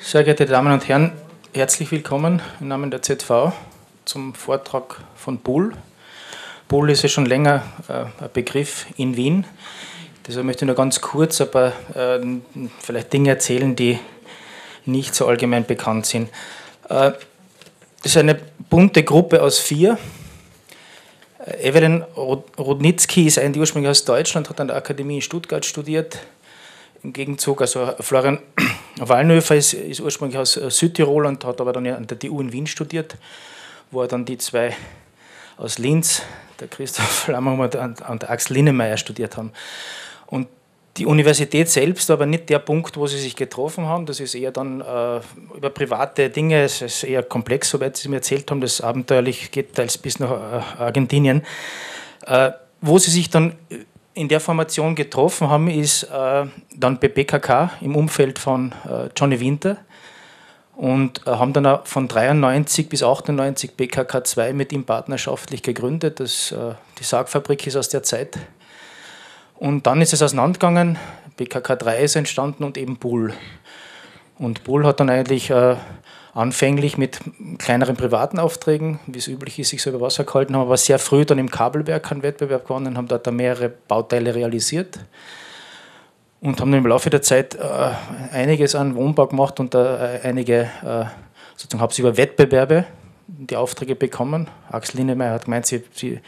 Sehr geehrte Damen und Herren, herzlich willkommen im Namen der ZV zum Vortrag von Bull. Bull ist ja schon länger äh, ein Begriff in Wien. Deshalb möchte ich nur ganz kurz ein paar äh, vielleicht Dinge erzählen, die nicht so allgemein bekannt sind. Äh, das ist eine bunte Gruppe aus vier. Äh, Evelyn Rudnitzky ist eigentlich ursprünglich aus Deutschland, hat an der Akademie in Stuttgart studiert. Im Gegenzug, also Florian Wallnöfer ist, ist ursprünglich aus Südtirol und hat aber dann an der TU in Wien studiert, wo er dann die zwei aus Linz, der Christoph Lammermann und der Axel Linnemeyer studiert haben. Und die Universität selbst aber nicht der Punkt, wo sie sich getroffen haben. Das ist eher dann äh, über private Dinge. Es ist eher komplex, soweit Sie mir erzählt haben. Das abenteuerlich geht teils bis nach äh, Argentinien. Äh, wo sie sich dann in der Formation getroffen haben, ist äh, dann bei BKK im Umfeld von äh, Johnny Winter und äh, haben dann von 93 bis 98 BKK 2 mit ihm partnerschaftlich gegründet. Das, die Sargfabrik ist aus der Zeit und dann ist es auseinandergegangen, BKK 3 ist entstanden und eben Bull. Und Bull hat dann eigentlich äh, anfänglich mit kleineren privaten Aufträgen, wie es üblich ist, sich so über Wasser gehalten, haben aber sehr früh dann im Kabelwerk einen Wettbewerb gewonnen, haben dort mehrere Bauteile realisiert und haben dann im Laufe der Zeit äh, einiges an Wohnbau gemacht und äh, einige, äh, sozusagen sie über Wettbewerbe die Aufträge bekommen. Axel Linnemeyer hat gemeint, sie, sie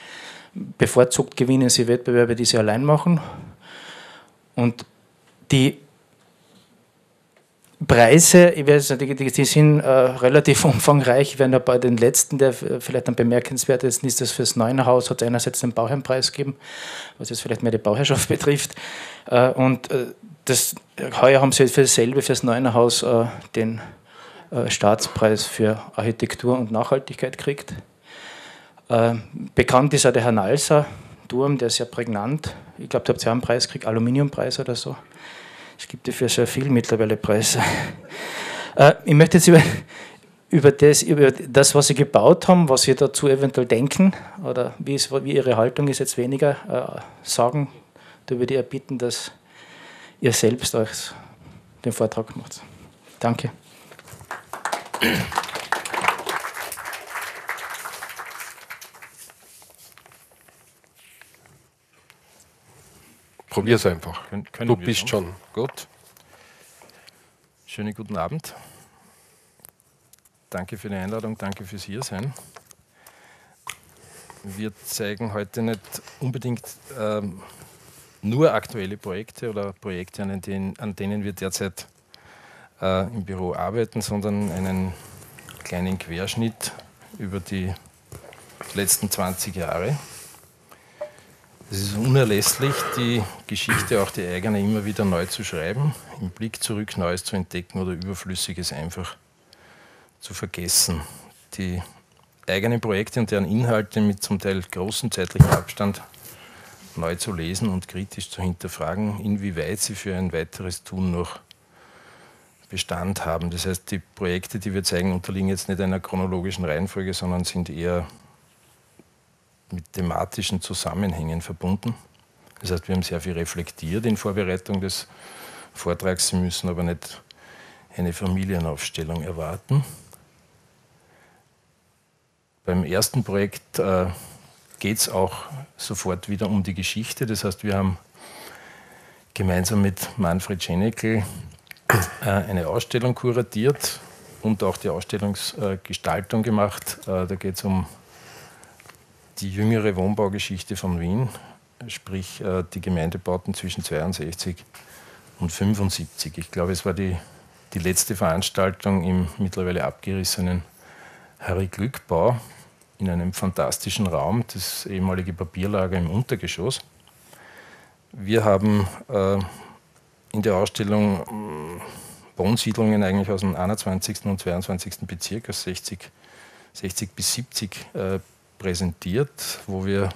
bevorzugt gewinnen sie Wettbewerbe, die sie allein machen. Und die Preise, ich weiß, die, die sind äh, relativ umfangreich. Ich werde bei den letzten, der vielleicht ein bemerkenswert ist, ist das fürs Neunerhaus, hat einerseits den Bauherrnpreis gegeben, was jetzt vielleicht mehr die Bauherrschaft betrifft. Äh, und äh, das, heuer haben sie für dasselbe, fürs Neunerhaus, äh, den äh, Staatspreis für Architektur und Nachhaltigkeit gekriegt. Äh, bekannt ist auch der Herr Nalser, Turm, der ist sehr prägnant. Ich glaube, der hat ja einen Preis gekriegt, Aluminiumpreis oder so. Es gibt ja für sehr viel mittlerweile Preise. Äh, ich möchte jetzt über, über, das, über das, was Sie gebaut haben, was Sie dazu eventuell denken oder wie, es, wie Ihre Haltung ist, jetzt weniger äh, sagen. Da würde ich erbitten, dass ihr selbst euch den Vortrag macht. Danke. Probier es einfach. Können, können du bist schon. Gut. Schönen guten Abend. Danke für die Einladung, danke fürs Hiersein. Wir zeigen heute nicht unbedingt ähm, nur aktuelle Projekte oder Projekte, an denen, an denen wir derzeit äh, im Büro arbeiten, sondern einen kleinen Querschnitt über die letzten 20 Jahre. Es ist unerlässlich, die Geschichte, auch die eigene, immer wieder neu zu schreiben, im Blick zurück Neues zu entdecken oder Überflüssiges einfach zu vergessen. Die eigenen Projekte und deren Inhalte mit zum Teil großem zeitlichen Abstand neu zu lesen und kritisch zu hinterfragen, inwieweit sie für ein weiteres Tun noch Bestand haben. Das heißt, die Projekte, die wir zeigen, unterliegen jetzt nicht einer chronologischen Reihenfolge, sondern sind eher mit thematischen Zusammenhängen verbunden. Das heißt, wir haben sehr viel reflektiert in Vorbereitung des Vortrags. Sie müssen aber nicht eine Familienaufstellung erwarten. Beim ersten Projekt äh, geht es auch sofort wieder um die Geschichte. Das heißt, wir haben gemeinsam mit Manfred Schenekel äh, eine Ausstellung kuratiert und auch die Ausstellungsgestaltung gemacht. Äh, da geht es um die jüngere Wohnbaugeschichte von Wien, sprich äh, die Gemeindebauten zwischen 62 und 75. Ich glaube, es war die, die letzte Veranstaltung im mittlerweile abgerissenen Harry Glückbau in einem fantastischen Raum, das ehemalige Papierlager im Untergeschoss. Wir haben äh, in der Ausstellung äh, Wohnsiedlungen eigentlich aus dem 21. und 22. Bezirk, aus 60, 60 bis 70 äh, präsentiert, wo wir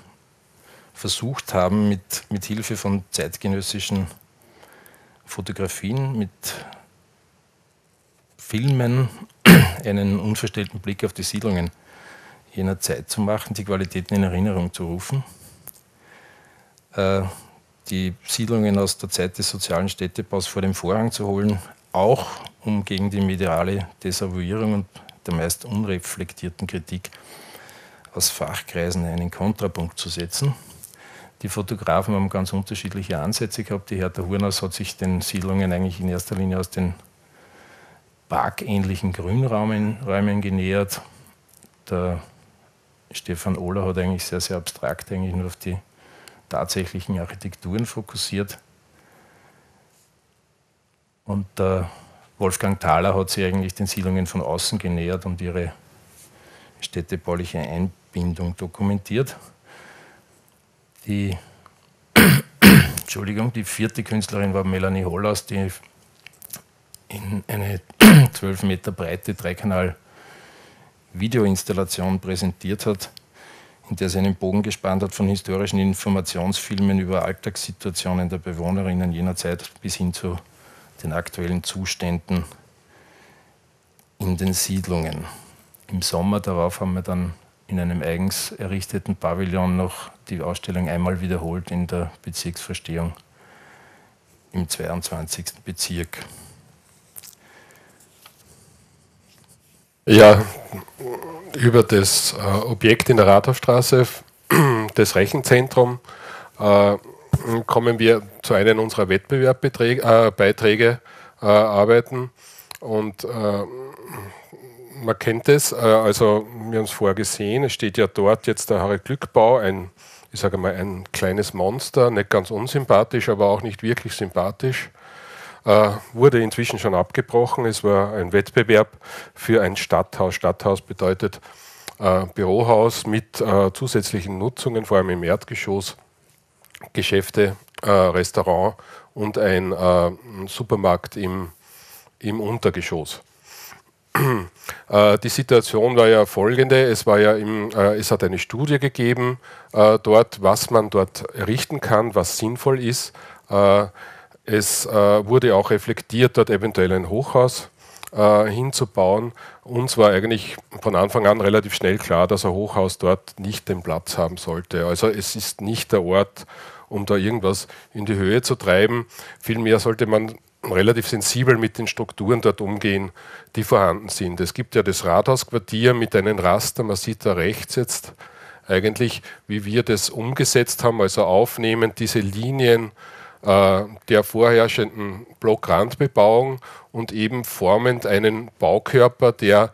versucht haben, mit, mit Hilfe von zeitgenössischen Fotografien, mit Filmen einen unverstellten Blick auf die Siedlungen jener Zeit zu machen, die Qualitäten in Erinnerung zu rufen. Äh, die Siedlungen aus der Zeit des sozialen Städtebaus vor dem Vorhang zu holen, auch um gegen die mediale Desavouierung und der meist unreflektierten Kritik aus Fachkreisen einen Kontrapunkt zu setzen. Die Fotografen haben ganz unterschiedliche Ansätze gehabt. Die Hertha Hurnaus hat sich den Siedlungen eigentlich in erster Linie aus den parkähnlichen Grünräumen genähert. Der Stefan Ohler hat eigentlich sehr, sehr abstrakt eigentlich nur auf die tatsächlichen Architekturen fokussiert. Und der Wolfgang Thaler hat sich eigentlich den Siedlungen von außen genähert und ihre städtebauliche Einbindung dokumentiert. Die, Entschuldigung, die vierte Künstlerin war Melanie Hollaus, die in eine 12 Meter breite Dreikanal Videoinstallation präsentiert hat, in der sie einen Bogen gespannt hat von historischen Informationsfilmen über Alltagssituationen der Bewohnerinnen jener Zeit bis hin zu den aktuellen Zuständen in den Siedlungen. Im Sommer darauf haben wir dann in einem eigens errichteten Pavillon noch die Ausstellung einmal wiederholt in der Bezirksverstehung im 22. Bezirk. Ja, über das äh, Objekt in der Rathaustraße, das äh, kommen wir zu einem unserer Wettbewerbbeiträge äh, arbeiten. Und äh, man kennt es, äh, also wir haben es vorher gesehen, es steht ja dort jetzt der Harry Glückbau, ein, ich sage mal, ein kleines Monster, nicht ganz unsympathisch, aber auch nicht wirklich sympathisch. Äh, wurde inzwischen schon abgebrochen. Es war ein Wettbewerb für ein Stadthaus. Stadthaus bedeutet äh, Bürohaus mit äh, zusätzlichen Nutzungen, vor allem im Erdgeschoss, Geschäfte, äh, Restaurant und ein Supermarkt im, im Untergeschoss. Äh, die Situation war ja folgende: Es, war ja im, es hat eine Studie gegeben dort, was man dort errichten kann, was sinnvoll ist. Es äh, wurde auch reflektiert, dort eventuell ein Hochhaus äh, hinzubauen. Uns war eigentlich von Anfang an relativ schnell klar, dass ein Hochhaus dort nicht den Platz haben sollte. Also es ist nicht der Ort, um da irgendwas in die Höhe zu treiben. Vielmehr sollte man relativ sensibel mit den Strukturen dort umgehen, die vorhanden sind. Es gibt ja das Rathausquartier mit einem Raster, man sieht da rechts jetzt eigentlich, wie wir das umgesetzt haben, also aufnehmen diese Linien äh, der vorherrschenden Blockrandbebauung und eben formend einen Baukörper, der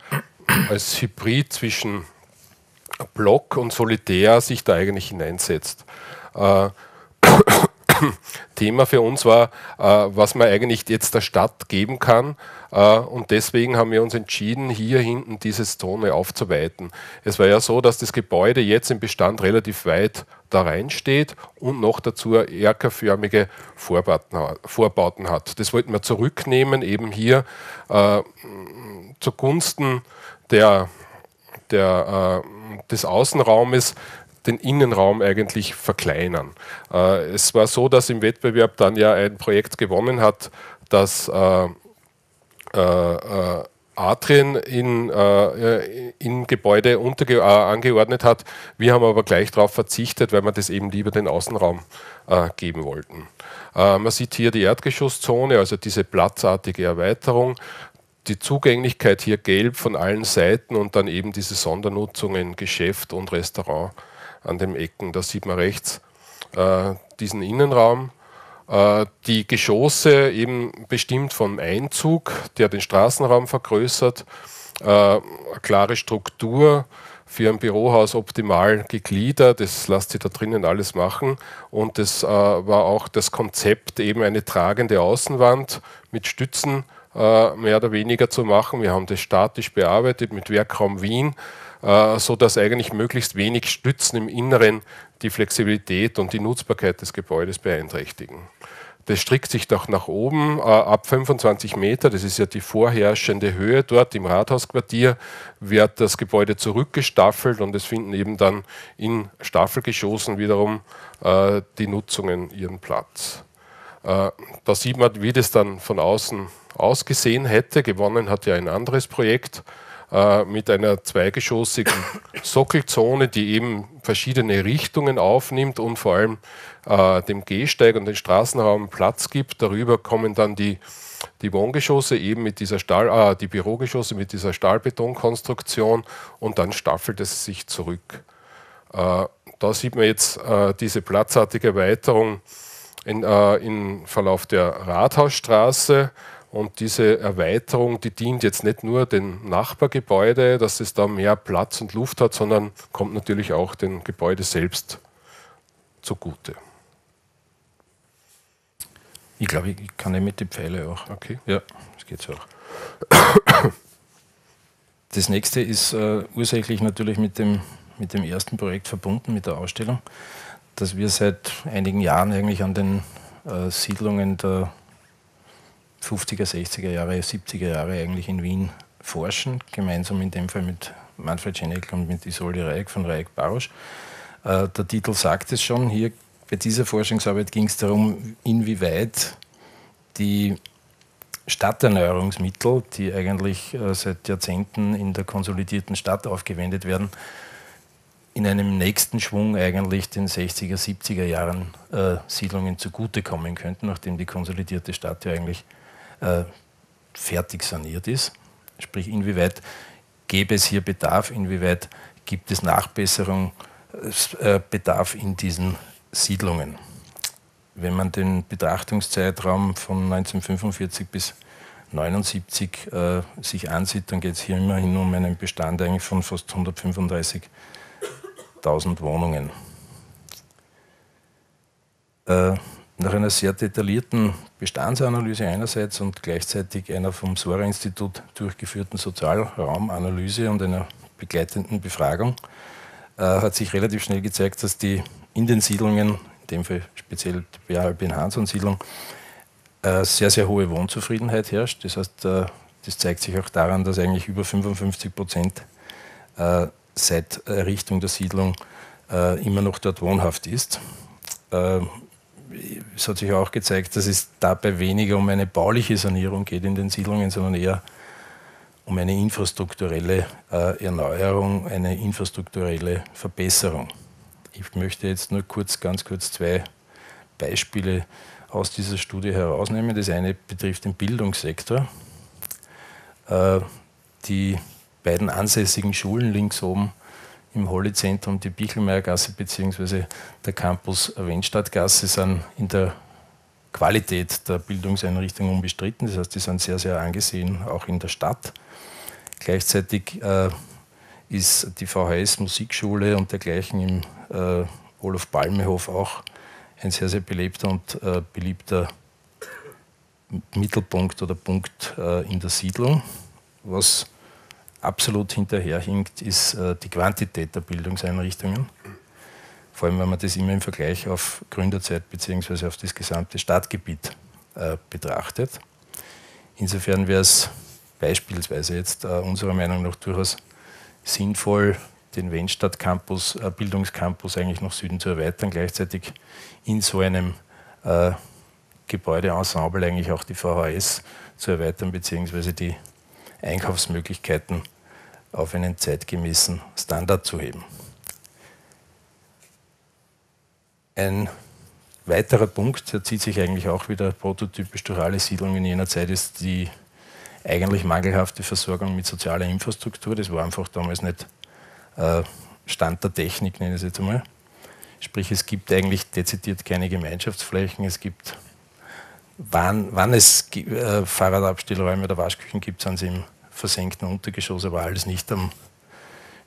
als Hybrid zwischen Block und Solitär sich da eigentlich hineinsetzt. Äh, Thema für uns war, äh, was man eigentlich jetzt der Stadt geben kann. Äh, und deswegen haben wir uns entschieden, hier hinten diese Zone aufzuweiten. Es war ja so, dass das Gebäude jetzt im Bestand relativ weit da reinsteht und noch dazu erkerförmige Vorbauten hat. Das wollten wir zurücknehmen, eben hier äh, zugunsten der, der, äh, des Außenraumes den Innenraum eigentlich verkleinern. Äh, es war so, dass im Wettbewerb dann ja ein Projekt gewonnen hat, das äh, äh, Atrien in, äh, in Gebäude unterge äh, angeordnet hat. Wir haben aber gleich darauf verzichtet, weil wir das eben lieber den Außenraum äh, geben wollten. man sieht hier die Erdgeschosszone, also diese platzartige Erweiterung die Zugänglichkeit hier gelb von allen Seiten und dann eben diese Sondernutzungen Geschäft und Restaurant an den Ecken. Da sieht man rechts äh, diesen Innenraum. Äh, die Geschosse eben bestimmt vom Einzug, der den Straßenraum vergrößert. Äh, eine klare Struktur für ein Bürohaus optimal gegliedert. Das lässt sich da drinnen alles machen. Und das äh, war auch das Konzept, eben eine tragende Außenwand mit Stützen mehr oder weniger zu machen. Wir haben das statisch bearbeitet mit Werkraum Wien äh, so dass eigentlich möglichst wenig Stützen im Inneren die Flexibilität und die Nutzbarkeit des Gebäudes beeinträchtigen. Das strickt sich doch nach oben äh, ab 25 Meter, das ist ja die vorherrschende Höhe dort im Rathausquartier, wird das Gebäude zurückgestaffelt und es finden eben dann in Staffelgeschossen wiederum äh, die Nutzungen ihren Platz. Da sieht man, wie das dann von außen ausgesehen hätte. Gewonnen hat ja ein anderes Projekt äh, mit einer zweigeschossigen Sockelzone, die eben verschiedene Richtungen aufnimmt und vor allem äh, dem Gehsteig und den Straßenraum Platz gibt. Darüber kommen dann die, die Wohngeschosse eben mit dieser Stahl, äh, die Bürogeschosse mit dieser Stahlbetonkonstruktion und dann staffelt es sich zurück. Äh, da sieht man jetzt äh, diese platzartige Erweiterung in, äh, im Verlauf der Rathausstraße. Und diese Erweiterung, die dient jetzt nicht nur dem Nachbargebäude, dass es da mehr Platz und Luft hat, sondern kommt natürlich auch dem Gebäude selbst zugute. Ich glaube, ich kann nicht mit den Pfeile auch. Okay. Ja, das geht so auch. Das nächste ist äh, ursächlich natürlich mit dem, mit dem ersten Projekt verbunden, mit der Ausstellung, dass wir seit einigen Jahren eigentlich an den äh, Siedlungen der 50er, 60er Jahre, 70er Jahre eigentlich in Wien forschen, gemeinsam in dem Fall mit Manfred Scheneckel und mit Isolde Reik von Reik Barusch. Äh, der Titel sagt es schon, hier bei dieser Forschungsarbeit ging es darum, inwieweit die Stadterneuerungsmittel, die eigentlich äh, seit Jahrzehnten in der konsolidierten Stadt aufgewendet werden, in einem nächsten Schwung eigentlich den 60er, 70er Jahren äh, Siedlungen zugutekommen könnten, nachdem die konsolidierte Stadt ja eigentlich äh, fertig saniert ist. Sprich, inwieweit gäbe es hier Bedarf, inwieweit gibt es Nachbesserung, äh, in diesen Siedlungen. Wenn man den Betrachtungszeitraum von 1945 bis 1979 äh, sich ansieht, dann geht es hier immerhin um einen Bestand eigentlich von fast 135.000 Wohnungen. Äh, nach einer sehr detaillierten Bestandsanalyse einerseits und gleichzeitig einer vom Sora-Institut durchgeführten Sozialraumanalyse und einer begleitenden Befragung äh, hat sich relativ schnell gezeigt, dass die in den Siedlungen, in dem Fall speziell die Bealpin-Hanson-Siedlung, äh, sehr, sehr hohe Wohnzufriedenheit herrscht. Das heißt, äh, das zeigt sich auch daran, dass eigentlich über 55 Prozent äh, seit Errichtung der Siedlung äh, immer noch dort wohnhaft ist. Es hat sich auch gezeigt, dass es dabei weniger um eine bauliche Sanierung geht in den Siedlungen, sondern eher um eine infrastrukturelle äh, Erneuerung, eine infrastrukturelle Verbesserung. Ich möchte jetzt nur kurz, ganz kurz zwei Beispiele aus dieser Studie herausnehmen. Das eine betrifft den Bildungssektor. Äh, die beiden ansässigen Schulen links oben im Holly-Zentrum die Bichelmeiergasse bzw. der Campus Wendstadtgasse sind in der Qualität der Bildungseinrichtung unbestritten. Das heißt, die sind sehr, sehr angesehen, auch in der Stadt. Gleichzeitig äh, ist die VHS Musikschule und dergleichen im äh, Olof Palmehof auch ein sehr, sehr belebter und äh, beliebter Mittelpunkt oder Punkt äh, in der Siedlung. Was absolut hinterherhinkt, ist äh, die Quantität der Bildungseinrichtungen. Vor allem, wenn man das immer im Vergleich auf Gründerzeit bzw. auf das gesamte Stadtgebiet äh, betrachtet. Insofern wäre es beispielsweise jetzt äh, unserer Meinung nach durchaus sinnvoll, den Wendstadt Campus, Bildungscampus eigentlich nach Süden zu erweitern, gleichzeitig in so einem Gebäudeensemble eigentlich auch die VHS zu erweitern, beziehungsweise die Einkaufsmöglichkeiten auf einen zeitgemäßen Standard zu heben. Ein weiterer Punkt, der zieht sich eigentlich auch wieder prototypisch durch alle Siedlungen in jener Zeit, ist die eigentlich mangelhafte Versorgung mit sozialer Infrastruktur. Das war einfach damals nicht äh, Stand der Technik, nenne ich es jetzt einmal. Sprich, es gibt eigentlich dezidiert keine Gemeinschaftsflächen, es gibt Wann, wann es äh, Fahrradabstellräume oder Waschküchen gibt, sind sie im versenkten Untergeschoss, aber alles nicht am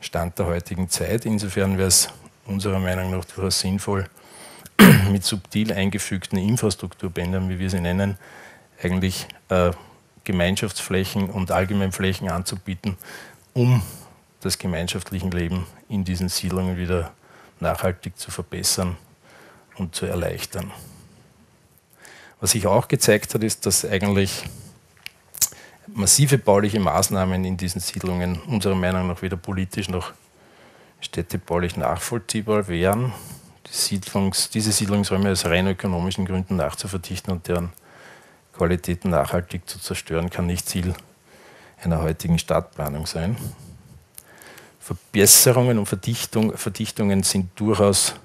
Stand der heutigen Zeit. Insofern wäre es unserer Meinung nach durchaus sinnvoll, mit subtil eingefügten Infrastrukturbändern, wie wir sie nennen, eigentlich äh, Gemeinschaftsflächen und Allgemeinflächen anzubieten, um das gemeinschaftliche Leben in diesen Siedlungen wieder nachhaltig zu verbessern und zu erleichtern. Was sich auch gezeigt hat, ist, dass eigentlich massive bauliche Maßnahmen in diesen Siedlungen unserer Meinung nach weder politisch noch städtebaulich nachvollziehbar wären. Die Siedlungs-, diese Siedlungsräume aus rein ökonomischen Gründen nachzuverdichten und deren Qualitäten nachhaltig zu zerstören, kann nicht Ziel einer heutigen Stadtplanung sein. Verbesserungen und Verdichtung, Verdichtungen sind durchaus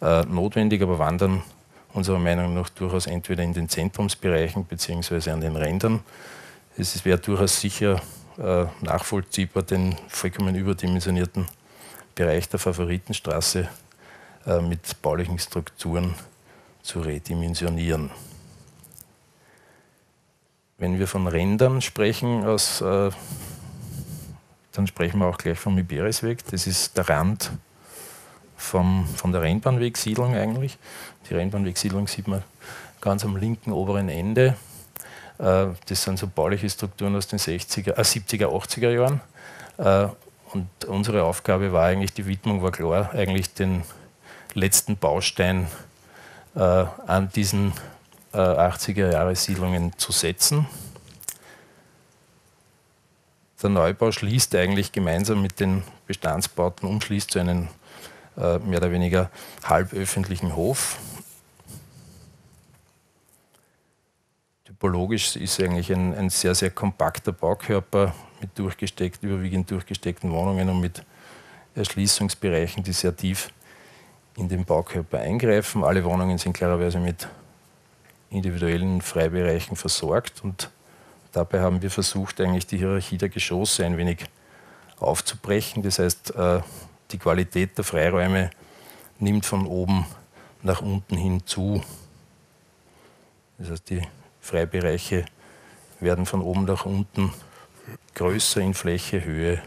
äh, notwendig, aber wandern unserer Meinung nach durchaus entweder in den Zentrumsbereichen bzw. an den Rändern. Es wäre durchaus sicher äh, nachvollziehbar, den vollkommen überdimensionierten Bereich der Favoritenstraße äh, mit baulichen Strukturen zu redimensionieren. Wenn wir von Rändern sprechen, aus, äh, dann sprechen wir auch gleich vom Iberisweg. Das ist der Rand vom, von der Rennbahnwegsiedlung eigentlich. Die Rennbahnwegsiedlung sieht man ganz am linken oberen Ende. Äh, das sind so bauliche Strukturen aus den 60er, äh, 70er, 80er Jahren. Äh, und unsere Aufgabe war eigentlich, die Widmung war klar, eigentlich den letzten Baustein äh, an diesen äh, 80er Jahre Siedlungen zu setzen. Der Neubau schließt eigentlich gemeinsam mit den Bestandsbauten, umschließt zu einem äh, mehr oder weniger halböffentlichen Hof. Typologisch ist eigentlich ein, ein sehr, sehr kompakter Baukörper mit durchgesteckt, überwiegend durchgesteckten Wohnungen und mit Erschließungsbereichen, die sehr tief in den Baukörper eingreifen. Alle Wohnungen sind klarerweise mit individuellen Freibereichen versorgt und dabei haben wir versucht, eigentlich die Hierarchie der Geschosse ein wenig aufzubrechen. Das heißt, äh, die Qualität der Freiräume nimmt von oben nach unten hin zu. Das heißt, die Freibereiche werden von oben nach unten größer in Fläche, Höhe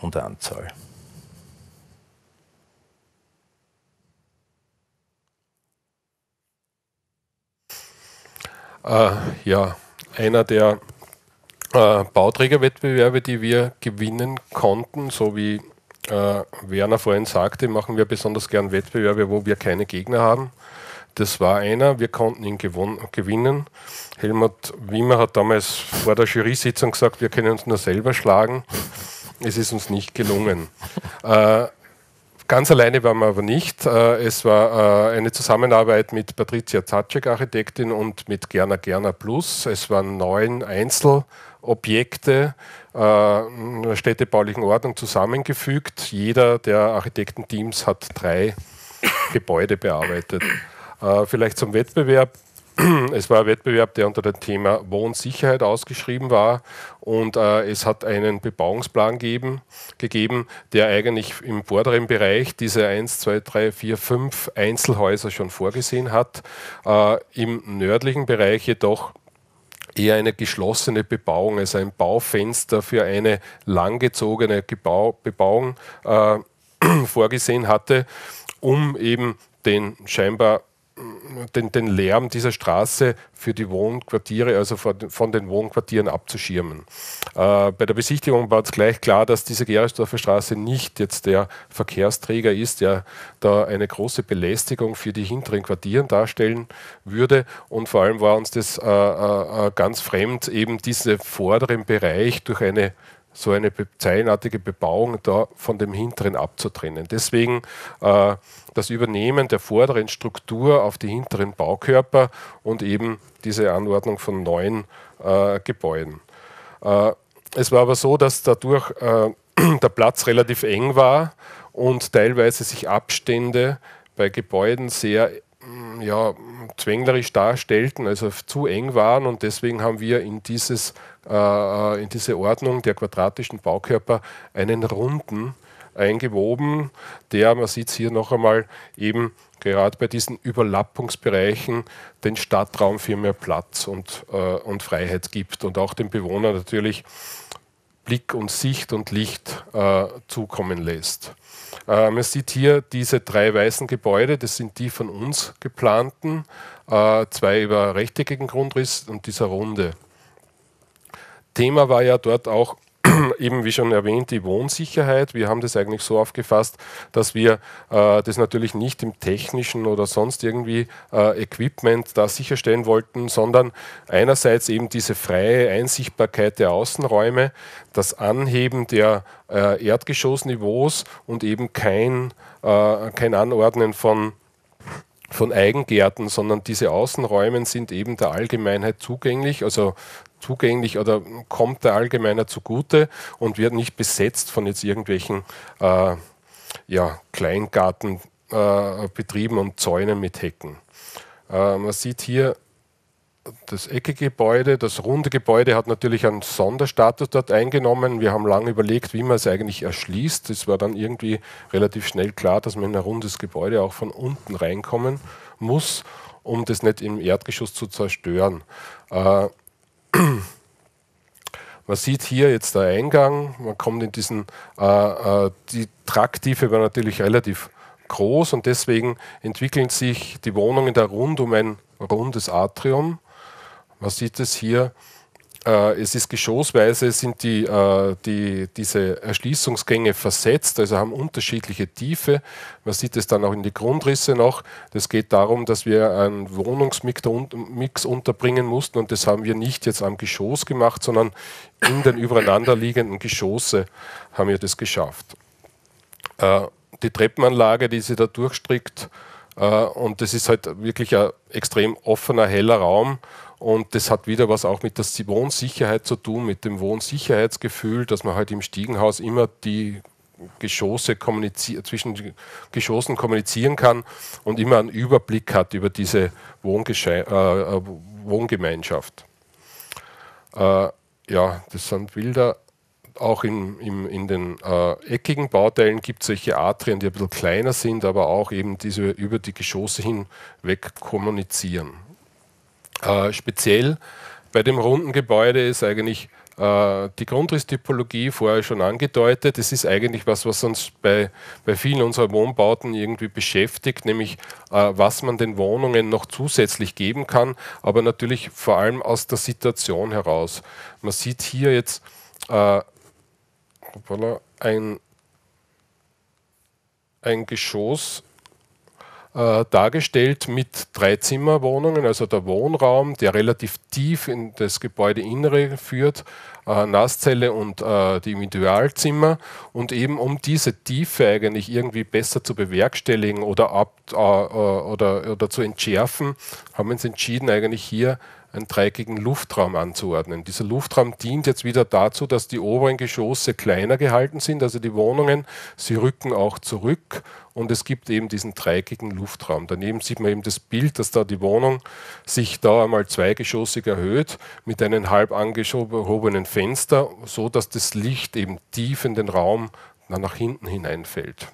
und Anzahl. Äh, ja, einer der äh, Bauträgerwettbewerbe, die wir gewinnen konnten, so wie äh, Werner vorhin sagte, machen wir besonders gern Wettbewerbe, wo wir keine Gegner haben. Das war einer, wir konnten ihn gewinnen. Helmut Wimmer hat damals vor der Jury-Sitzung gesagt, wir können uns nur selber schlagen. Es ist uns nicht gelungen. äh, Ganz alleine waren wir aber nicht. Äh, es war äh, eine Zusammenarbeit mit Patricia Zacek, Architektin, und mit Gerner Gerner Plus. Es waren neun Einzelobjekte äh, städtebaulichen Ordnung zusammengefügt. Jeder der Architektenteams hat drei Gebäude bearbeitet. Vielleicht zum Wettbewerb. Es war ein Wettbewerb, der unter dem Thema Wohnsicherheit ausgeschrieben war und äh, es hat einen Bebauungsplan geben, gegeben, der eigentlich im vorderen Bereich diese 1, 2, 3, 4, 5 Einzelhäuser schon vorgesehen hat. Äh, Im nördlichen Bereich jedoch eher eine geschlossene Bebauung, also ein Baufenster für eine langgezogene Gebau Bebauung äh, vorgesehen hatte, um eben den scheinbar den, den, Lärm dieser Straße für die Wohnquartiere, also von, den Wohnquartieren abzuschirmen. Äh, bei der Besichtigung war es gleich klar, dass diese Gerersdorfer Straße nicht jetzt der Verkehrsträger ist, der da eine große Belästigung für die hinteren Quartieren darstellen würde. Und vor allem war uns das äh, äh, äh ganz fremd, eben diesen vorderen Bereich durch eine so eine zeilenartige Bebauung da von dem hinteren abzutrennen. Deswegen äh, das Übernehmen der vorderen Struktur auf die hinteren Baukörper und eben diese Anordnung von neuen äh, Gebäuden. Äh, es war aber so, dass dadurch äh, der Platz relativ eng war und teilweise sich Abstände bei Gebäuden sehr ja, zwänglerisch darstellten, also zu eng waren und deswegen haben wir in, dieses, äh, in diese Ordnung der quadratischen Baukörper einen runden eingewoben, der, man sieht es hier noch einmal, eben gerade bei diesen Überlappungsbereichen den Stadtraum für mehr Platz und, äh, und Freiheit gibt und auch den Bewohnern natürlich Blick und Sicht und Licht äh, zukommen lässt. Äh, man sieht hier diese drei weißen Gebäude, das sind die von uns geplanten, äh, zwei über rechteckigen Grundriss und dieser runde. Thema war ja dort auch eben wie schon erwähnt, die Wohnsicherheit. Wir haben das eigentlich so aufgefasst, dass wir äh, das natürlich nicht im technischen oder sonst irgendwie äh, Equipment da sicherstellen wollten, sondern einerseits eben diese freie Einsichtbarkeit der Außenräume, das Anheben der äh, Erdgeschossniveaus und eben kein, äh, kein Anordnen von von Eigengärten, sondern diese Außenräume sind eben der Allgemeinheit zugänglich, also zugänglich oder kommt der Allgemeiner zugute und wird nicht besetzt von jetzt irgendwelchen äh, ja, Kleingartenbetrieben äh, und Zäunen mit Hecken. Äh, man sieht hier das eckige Gebäude, das runde Gebäude hat natürlich einen Sonderstatus dort eingenommen. Wir haben lange überlegt, wie man es eigentlich erschließt. Es war dann irgendwie relativ schnell klar, dass man in ein rundes Gebäude auch von unten reinkommen muss, um das nicht im Erdgeschoss zu zerstören. Äh, man sieht hier jetzt der Eingang, man kommt in diesen, äh, äh, die Traktive war natürlich relativ groß und deswegen entwickeln sich die Wohnungen da rund um ein rundes Atrium. Man sieht es hier, äh, es ist geschossweise, sind die, äh, die, diese Erschließungsgänge versetzt, also haben unterschiedliche Tiefe. Man sieht es dann auch in die Grundrisse noch. Das geht darum, dass wir einen Wohnungsmix unterbringen mussten und das haben wir nicht jetzt am Geschoss gemacht, sondern in den übereinanderliegenden Geschosse haben wir das geschafft. Äh, die Treppenanlage, die sie da durchstrickt, und das ist halt wirklich ein extrem offener, heller Raum und das hat wieder was auch mit der Wohnsicherheit zu tun, mit dem Wohnsicherheitsgefühl, dass man halt im Stiegenhaus immer die Geschosse zwischen Geschossen kommunizieren kann und immer einen Überblick hat über diese Wohngesche äh, äh, Wohngemeinschaft. Äh, ja, das sind Bilder. Auch im, im, in den äh, eckigen Bauteilen gibt es solche Atrien, die ein bisschen kleiner sind, aber auch eben diese über die Geschosse hinweg kommunizieren. Äh, speziell bei dem runden Gebäude ist eigentlich äh, die Grundrisstypologie vorher schon angedeutet. Das ist eigentlich was, was uns bei, bei vielen unserer Wohnbauten irgendwie beschäftigt, nämlich äh, was man den Wohnungen noch zusätzlich geben kann, aber natürlich vor allem aus der Situation heraus. Man sieht hier jetzt äh, ein, ein Geschoss äh, dargestellt mit Dreizimmerwohnungen, also der Wohnraum, der relativ tief in das Gebäudeinnere führt, äh, Nasszelle und äh, die Individualzimmer. Und eben um diese Tiefe eigentlich irgendwie besser zu bewerkstelligen oder, ab, äh, äh, oder, oder zu entschärfen, haben wir uns entschieden, eigentlich hier einen dreieckigen Luftraum anzuordnen. Dieser Luftraum dient jetzt wieder dazu, dass die oberen Geschosse kleiner gehalten sind, also die Wohnungen, sie rücken auch zurück und es gibt eben diesen dreieckigen Luftraum. Daneben sieht man eben das Bild, dass da die Wohnung sich da einmal zweigeschossig erhöht mit einem halb angehobenen Fenster, so dass das Licht eben tief in den Raum nach hinten hineinfällt.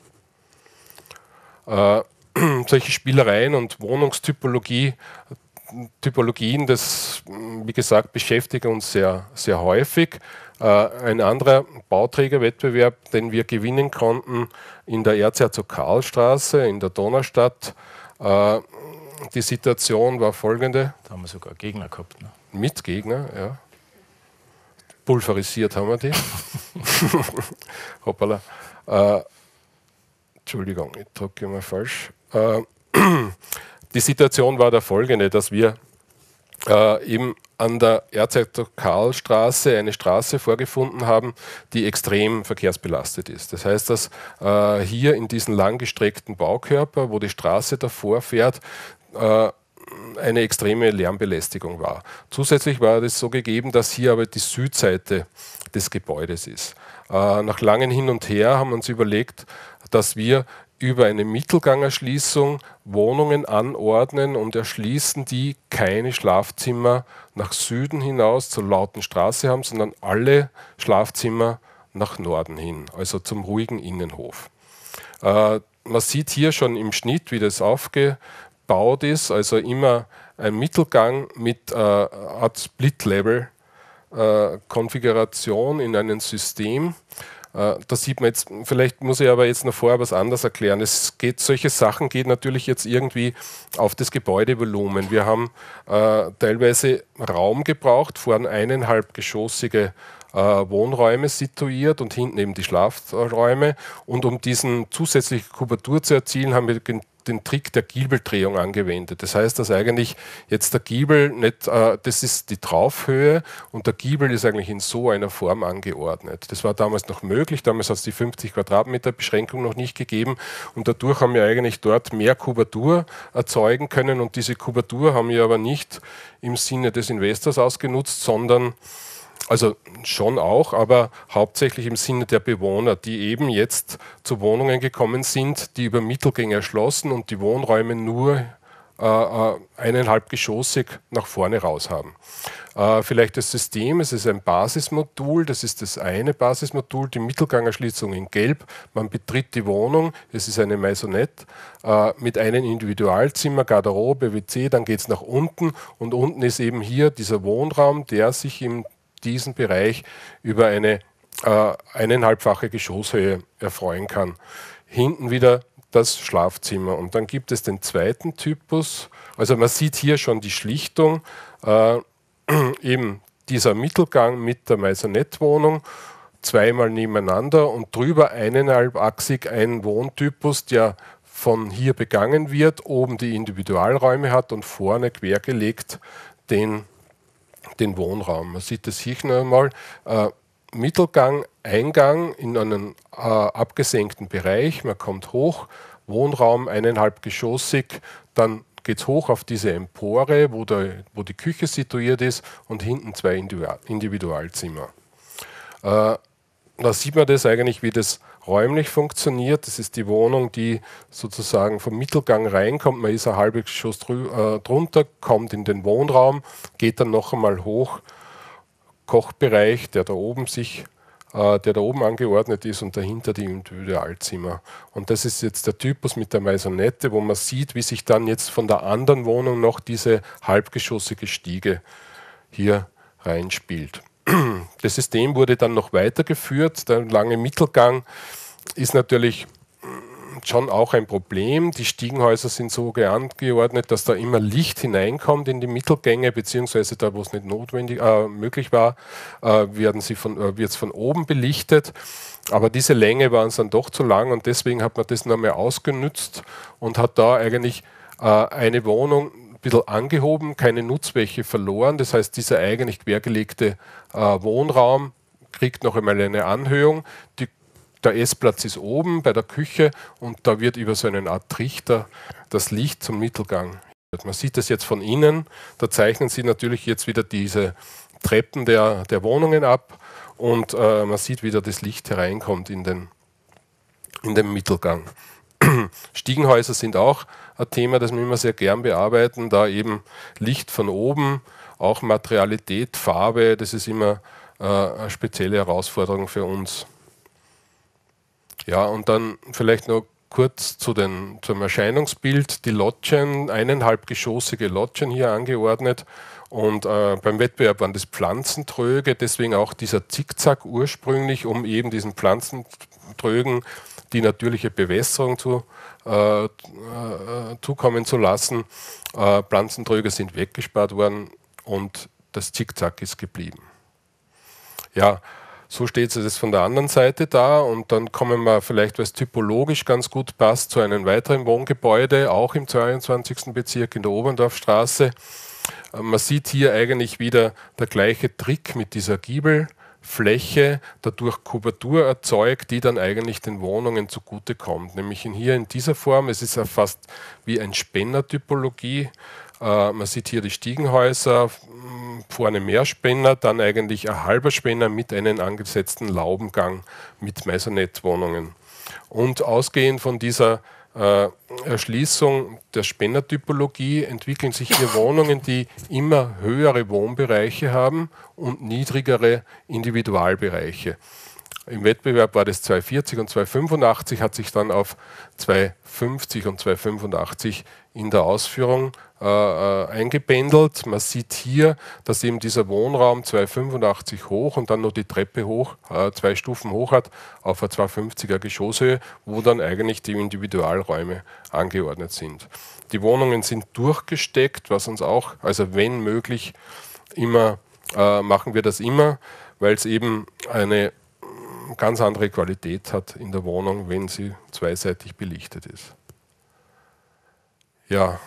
Äh, solche Spielereien und Wohnungstypologie Typologien, das, wie gesagt, beschäftigen uns sehr, sehr häufig. Äh, ein anderer Bauträgerwettbewerb, den wir gewinnen konnten in der Erzherzog Karlstraße in der Donaustadt. Äh, die Situation war folgende. Da haben wir sogar Gegner gehabt. Ne? Mit Gegner, ja. Pulverisiert haben wir die. Hoppala. Äh, Entschuldigung, ich drücke mal falsch. Äh, die Situation war der folgende, dass wir äh, eben an der Erzherzog Karlstraße eine Straße vorgefunden haben, die extrem verkehrsbelastet ist. Das heißt, dass äh, hier in diesem langgestreckten Baukörper, wo die Straße davor fährt, äh, eine extreme Lärmbelästigung war. Zusätzlich war es so gegeben, dass hier aber die Südseite des Gebäudes ist. Äh, nach langem Hin und Her haben wir uns überlegt, dass wir über eine Mittelgangerschließung Wohnungen anordnen und erschließen, die keine Schlafzimmer nach Süden hinaus zur lauten Straße haben, sondern alle Schlafzimmer nach Norden hin, also zum ruhigen Innenhof. Äh, man sieht hier schon im Schnitt, wie das aufgebaut ist, also immer ein Mittelgang mit äh, Art Split-Level-Konfiguration äh, in einem System. Äh, da sieht man jetzt, vielleicht muss ich aber jetzt noch vorher was anderes erklären. Es geht, solche Sachen gehen natürlich jetzt irgendwie auf das Gebäudevolumen. Wir haben äh, teilweise Raum gebraucht, vorne eineinhalb geschossige äh, Wohnräume situiert und hinten eben die Schlafräume. Und um diesen zusätzliche Kubatur zu erzielen, haben wir den Trick der Giebeldrehung angewendet. Das heißt, dass eigentlich jetzt der Giebel nicht, äh, das ist die Traufhöhe und der Giebel ist eigentlich in so einer Form angeordnet. Das war damals noch möglich, damals hat es die 50 Quadratmeter Beschränkung noch nicht gegeben und dadurch haben wir eigentlich dort mehr Kubatur erzeugen können und diese Kubatur haben wir aber nicht im Sinne des Investors ausgenutzt, sondern also schon auch, aber hauptsächlich im Sinne der Bewohner, die eben jetzt zu Wohnungen gekommen sind, die über Mittelgänge erschlossen und die Wohnräume nur äh, äh, eineinhalb geschossig nach vorne raus haben. Äh, vielleicht das System, es ist ein Basismodul, das ist das eine Basismodul, die Mittelgangerschließung in Gelb. Man betritt die Wohnung, es ist eine Maisonette äh, mit einem Individualzimmer, Garderobe, WC, dann geht es nach unten und unten ist eben hier dieser Wohnraum, der sich im diesen Bereich über eine äh, eineinhalbfache Geschosshöhe erfreuen kann. Hinten wieder das Schlafzimmer. Und dann gibt es den zweiten Typus. Also man sieht hier schon die Schlichtung, äh, eben dieser Mittelgang mit der Maisonette-Wohnung, zweimal nebeneinander und drüber eineinhalbachsig ein Wohntypus, der von hier begangen wird, oben die Individualräume hat und vorne quergelegt den den Wohnraum. Man sieht das hier noch einmal. Äh, Mittelgang, Eingang in einen äh, abgesenkten Bereich. Man kommt hoch, Wohnraum eineinhalb geschossig, dann geht es hoch auf diese Empore, wo, der, wo die Küche situiert ist und hinten zwei Individualzimmer. Äh, da sieht man das eigentlich, wie das räumlich funktioniert. Das ist die Wohnung, die sozusagen vom Mittelgang reinkommt. Man ist ein halbes Geschoss drü äh, drunter, kommt in den Wohnraum, geht dann noch einmal hoch. Kochbereich, der da oben sich äh, der da oben angeordnet ist und dahinter die Individualzimmer. Und das ist jetzt der Typus mit der Maisonette, wo man sieht, wie sich dann jetzt von der anderen Wohnung noch diese halbgeschossige Stiege hier reinspielt. Das System wurde dann noch weitergeführt. Der lange Mittelgang ist natürlich schon auch ein Problem. Die Stiegenhäuser sind so angeordnet, dass da immer Licht hineinkommt in die Mittelgänge, beziehungsweise da, wo es nicht notwendig, äh, möglich war, äh, werden sie von, äh, wird es von oben belichtet. Aber diese Länge war uns dann doch zu lang und deswegen hat man das noch mehr ausgenützt und hat da eigentlich äh, eine Wohnung bisschen angehoben, keine Nutzfläche verloren. Das heißt, dieser eigentlich quergelegte äh, Wohnraum kriegt noch einmal eine Anhöhung. Die, der Essplatz ist oben bei der Küche und da wird über so eine Art Trichter das Licht zum Mittelgang. Man sieht das jetzt von innen. Da zeichnen Sie natürlich jetzt wieder diese Treppen der, der Wohnungen ab und äh, man sieht wieder das Licht hereinkommt in den, in den Mittelgang. Stiegenhäuser sind auch ein Thema, das wir immer sehr gern bearbeiten, da eben Licht von oben, auch Materialität, Farbe, das ist immer äh, eine spezielle Herausforderung für uns. Ja, und dann vielleicht noch kurz zu den, zum Erscheinungsbild. Die Lodgen, eineinhalbgeschossige Lodgen hier angeordnet. Und äh, beim Wettbewerb waren das Pflanzentröge, deswegen auch dieser Zickzack ursprünglich, um eben diesen Pflanzentrögen die natürliche Bewässerung zu, äh, äh, zukommen zu lassen. Äh, Pflanzentröge sind weggespart worden und das Zickzack ist geblieben. Ja, so steht es von der anderen Seite da und dann kommen wir vielleicht, weil es typologisch ganz gut passt, zu einem weiteren Wohngebäude, auch im 22. Bezirk in der Oberndorfstraße. Äh, man sieht hier eigentlich wieder der gleiche Trick mit dieser Giebel. Fläche dadurch Kubatur erzeugt, die dann eigentlich den Wohnungen zugutekommt. Nämlich in hier in dieser Form, es ist ja fast wie ein Spännertypologie. Äh, man sieht hier die Stiegenhäuser, vorne mehr Spänner, dann eigentlich ein halber Spänner mit einem angesetzten Laubengang mit Maisonette-Wohnungen. Und ausgehend von dieser äh, Erschließung der Spendertypologie entwickeln sich hier Wohnungen, die immer höhere Wohnbereiche haben und niedrigere Individualbereiche. Im Wettbewerb war das 240 und 285, hat sich dann auf 250 und 285 in der Ausführung äh, äh, eingependelt. Man sieht hier, dass eben dieser Wohnraum 285 hoch und dann noch die Treppe hoch, äh, zwei Stufen hoch hat, auf einer 250er Geschosshöhe, wo dann eigentlich die Individualräume angeordnet sind. Die Wohnungen sind durchgesteckt, was uns auch, also wenn möglich, immer äh, machen wir das immer, weil es eben eine ganz andere Qualität hat in der Wohnung, wenn sie zweiseitig belichtet ist. ja.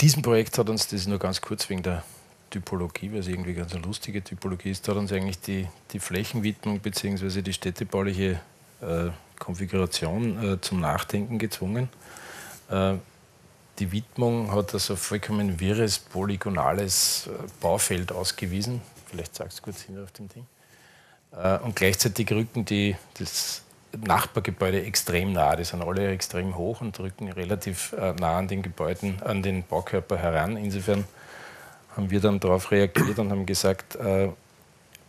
Diesem Projekt hat uns das nur ganz kurz wegen der Typologie, weil es irgendwie ganz eine lustige Typologie ist, hat uns eigentlich die, die Flächenwidmung bzw. die städtebauliche äh, Konfiguration äh, zum Nachdenken gezwungen. Äh, die Widmung hat also vollkommen wirres, polygonales äh, Baufeld ausgewiesen. Vielleicht sagst du kurz hin auf dem Ding. Äh, und gleichzeitig rücken die, das Nachbargebäude extrem nah. Die sind alle extrem hoch und rücken relativ äh, nah an den Gebäuden, an den Baukörper heran. Insofern haben wir dann darauf reagiert und haben gesagt,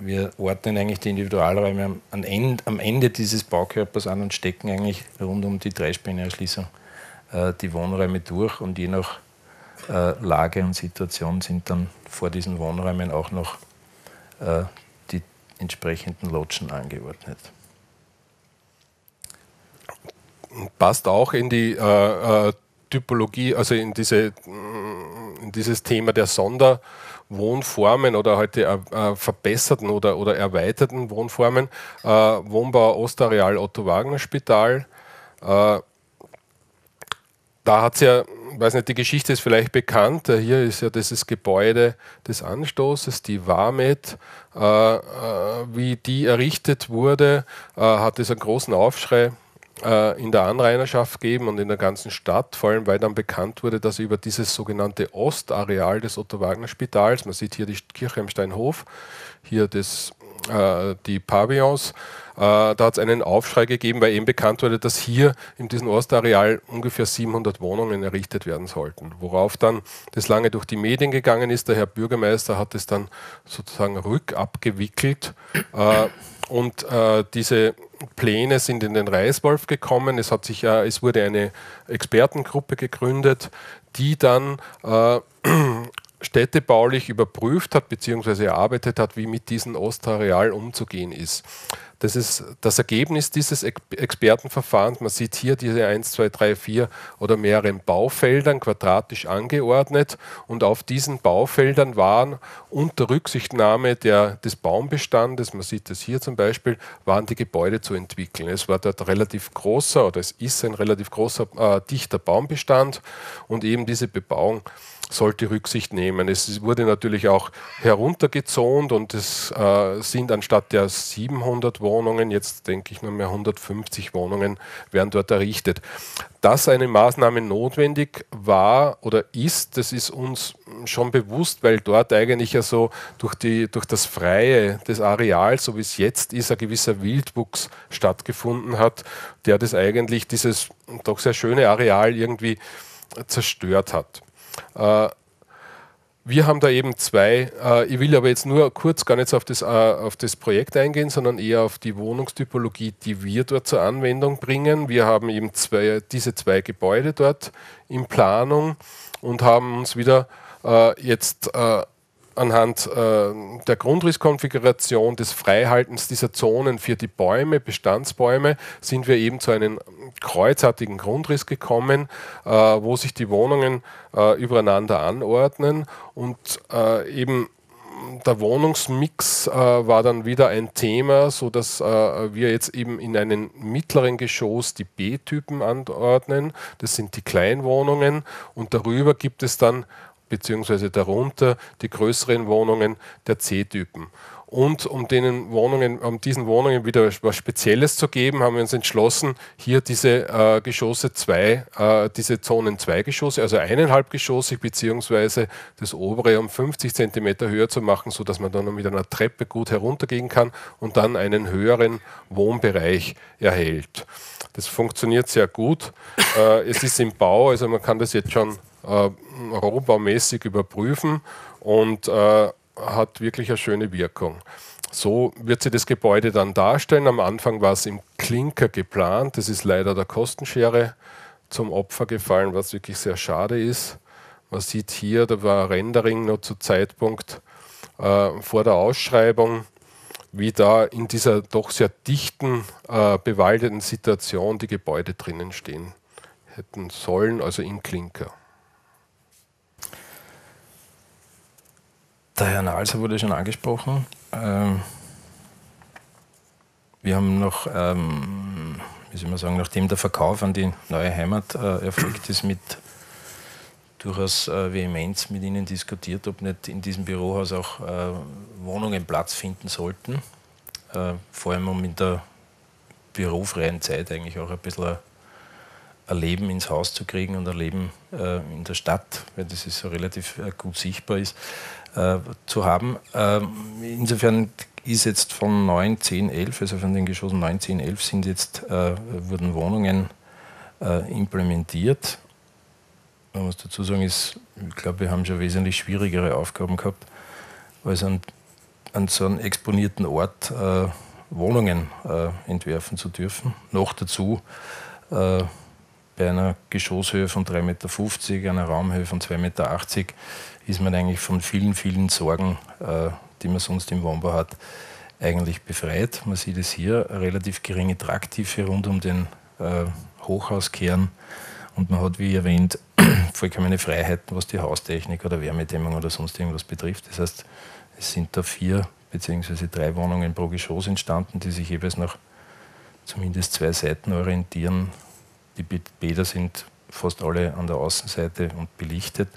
wir ordnen eigentlich die Individualräume am Ende, am Ende dieses Baukörpers an und stecken eigentlich rund um die Dreispännerschließung äh, die Wohnräume durch und je nach äh, Lage und Situation sind dann vor diesen Wohnräumen auch noch äh, die entsprechenden Lotschen angeordnet. Passt auch in die äh, äh, Typologie, also in, diese, in dieses Thema der Sonderwohnformen oder heute äh, verbesserten oder, oder erweiterten Wohnformen. Äh, Wohnbau Ostareal Otto Wagner Spital. Äh, da hat es ja, weiß nicht, die Geschichte ist vielleicht bekannt. Hier ist ja dieses Gebäude des Anstoßes, die. Äh, äh, wie die errichtet wurde, äh, hat es einen großen Aufschrei äh, in der Anrainerschaft gegeben und in der ganzen Stadt, vor allem weil dann bekannt wurde, dass über dieses sogenannte Ostareal des Otto-Wagner-Spitals, man sieht hier die Kirche im Steinhof, hier das äh, die Pavillons. Äh, da hat es einen Aufschrei gegeben, weil eben bekannt wurde, dass hier in diesem Ostareal ungefähr 700 Wohnungen errichtet werden sollten. Worauf dann das lange durch die Medien gegangen ist. Der Herr Bürgermeister hat es dann sozusagen rückabgewickelt. Äh, und diese Pläne sind in den Reißwolf gekommen. Es, hat sich, es wurde eine Expertengruppe gegründet, die dann städtebaulich überprüft hat bzw. erarbeitet hat, wie mit diesem Ostareal umzugehen ist. Das ist das Ergebnis dieses Expertenverfahrens. Man sieht hier diese 1, 2, 3, 4 oder mehreren Baufeldern quadratisch angeordnet und auf diesen Baufeldern waren unter Rücksichtnahme der, des Baumbestandes, man sieht das hier zum Beispiel, waren die Gebäude zu entwickeln. Es war dort relativ großer oder es ist ein relativ großer äh, dichter Baumbestand und eben diese Bebauung sollte Rücksicht nehmen. Es wurde natürlich auch heruntergezont und es äh, sind anstatt der 700 Wohnungen, jetzt denke ich nur mehr 150 Wohnungen, werden dort errichtet. Dass eine Maßnahme notwendig war oder ist, das ist uns schon bewusst, weil dort eigentlich ja so durch, die, durch das Freie des Areals, so wie es jetzt ist, ein gewisser Wildwuchs stattgefunden hat, der das eigentlich, dieses doch sehr schöne Areal irgendwie zerstört hat. Äh, wir haben da eben zwei, äh, ich will aber jetzt nur kurz gar nicht auf das, äh, auf das Projekt eingehen, sondern eher auf die Wohnungstypologie, die wir dort zur Anwendung bringen. Wir haben eben zwei, diese zwei Gebäude dort in Planung und haben uns wieder jetzt anhand äh, der Grundrisskonfiguration des Freihaltens dieser Zonen für die Bäume, Bestandsbäume, sind wir eben zu einem kreuzartigen Grundriss gekommen, äh, wo sich die Wohnungen äh, übereinander anordnen und äh, eben der Wohnungsmix äh, war dann wieder ein Thema, sodass äh, wir jetzt eben in einem mittleren Geschoss die B-Typen anordnen. Das sind die Kleinwohnungen und darüber gibt es dann beziehungsweise darunter die größeren Wohnungen der C-Typen. Und um, denen Wohnungen, um diesen Wohnungen wieder was Spezielles zu geben, haben wir uns entschlossen, hier diese äh, Geschosse zwei, äh, diese Zonen zweigeschossig, also eineinhalbgeschossig, beziehungsweise das obere um 50 cm höher zu machen, sodass man dann mit einer Treppe gut heruntergehen kann und dann einen höheren Wohnbereich erhält. Das funktioniert sehr gut. Äh, es ist im Bau, also man kann das jetzt schon äh, rohbaumäßig überprüfen und äh, hat wirklich eine schöne Wirkung. So wird sich das Gebäude dann darstellen. Am Anfang war es im Klinker geplant. Das ist leider der Kostenschere zum Opfer gefallen, was wirklich sehr schade ist. Man sieht hier, da war ein Rendering noch zu Zeitpunkt äh, vor der Ausschreibung, wie da in dieser doch sehr dichten, äh, bewaldeten Situation die Gebäude drinnen stehen hätten sollen, also im Klinker. Der Herr Nalser wurde schon angesprochen. Ähm, wir haben noch ähm, wie soll man sagen, nachdem der Verkauf an die neue Heimat äh, erfolgt ist, mit durchaus äh, Vehemenz mit Ihnen diskutiert, ob nicht in diesem Bürohaus auch äh, Wohnungen Platz finden sollten. Vor allem um in der bürofreien Zeit eigentlich auch ein bisschen ein Leben ins Haus zu kriegen und ein Leben in der Stadt, weil das ist so relativ gut sichtbar ist, äh, zu haben. Ähm, insofern ist jetzt von 9, 10, 11, also von den Geschossen 9, 10, 11 sind jetzt, äh, wurden Wohnungen äh, implementiert. Man muss dazu sagen, ist, ich glaube, wir haben schon wesentlich schwierigere Aufgaben gehabt, als an, an so einem exponierten Ort äh, Wohnungen äh, entwerfen zu dürfen. Noch dazu äh, bei einer Geschosshöhe von 3,50 Meter, einer Raumhöhe von 2,80 Meter ist man eigentlich von vielen, vielen Sorgen, äh, die man sonst im Wohnbau hat, eigentlich befreit. Man sieht es hier, relativ geringe Trakttiefe rund um den äh, Hochhauskern und man hat, wie erwähnt, vollkommene Freiheiten, was die Haustechnik oder Wärmedämmung oder sonst irgendwas betrifft. Das heißt, es sind da vier bzw. drei Wohnungen pro Geschoss entstanden, die sich jeweils nach zumindest zwei Seiten orientieren. Die Bäder sind fast alle an der Außenseite und belichtet.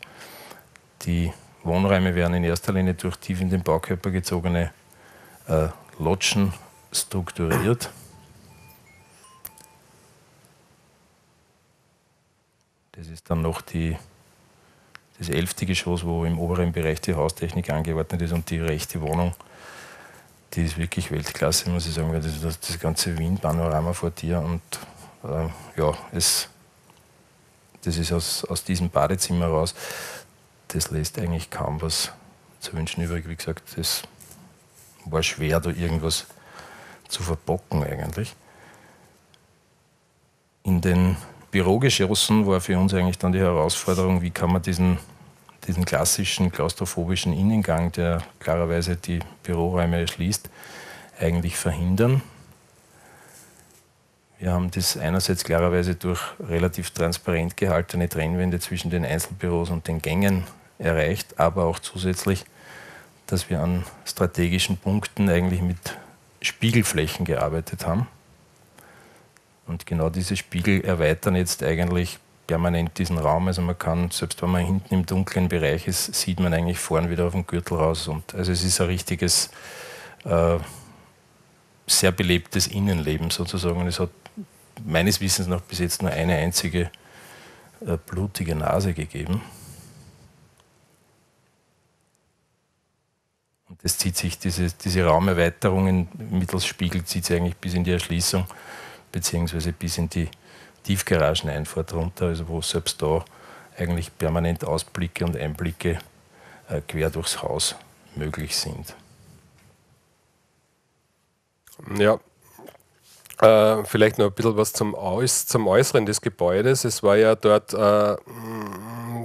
Die Wohnräume werden in erster Linie durch tief in den Baukörper gezogene äh, Lotschen strukturiert. Das ist dann noch die, das elfte Geschoss, wo im oberen Bereich die Haustechnik angeordnet ist und die rechte Wohnung, die ist wirklich Weltklasse, muss ich sagen, weil das, das, das ganze Wien-Panorama vor dir und äh, ja, es, das ist aus, aus diesem Badezimmer raus das lässt eigentlich kaum was zu wünschen übrig. Wie gesagt, es war schwer, da irgendwas zu verbocken eigentlich. In den Bürogeschossen war für uns eigentlich dann die Herausforderung, wie kann man diesen, diesen klassischen klaustrophobischen Innengang, der klarerweise die Büroräume erschließt, eigentlich verhindern. Wir haben das einerseits klarerweise durch relativ transparent gehaltene Trennwände zwischen den Einzelbüros und den Gängen erreicht, aber auch zusätzlich, dass wir an strategischen Punkten eigentlich mit Spiegelflächen gearbeitet haben. Und genau diese Spiegel erweitern jetzt eigentlich permanent diesen Raum. Also man kann, selbst wenn man hinten im dunklen Bereich ist, sieht man eigentlich vorn wieder auf den Gürtel raus. Und also es ist ein richtiges, äh, sehr belebtes Innenleben sozusagen. Und es hat meines Wissens noch bis jetzt nur eine einzige äh, blutige Nase gegeben. Das zieht sich, diese, diese Raumerweiterungen mittels Spiegel zieht sich eigentlich bis in die Erschließung, beziehungsweise bis in die Tiefgarageneinfahrt runter, also wo selbst da eigentlich permanent Ausblicke und Einblicke äh, quer durchs Haus möglich sind. Ja, äh, vielleicht noch ein bisschen was zum, Äuß zum Äußeren des Gebäudes. Es war ja dort äh,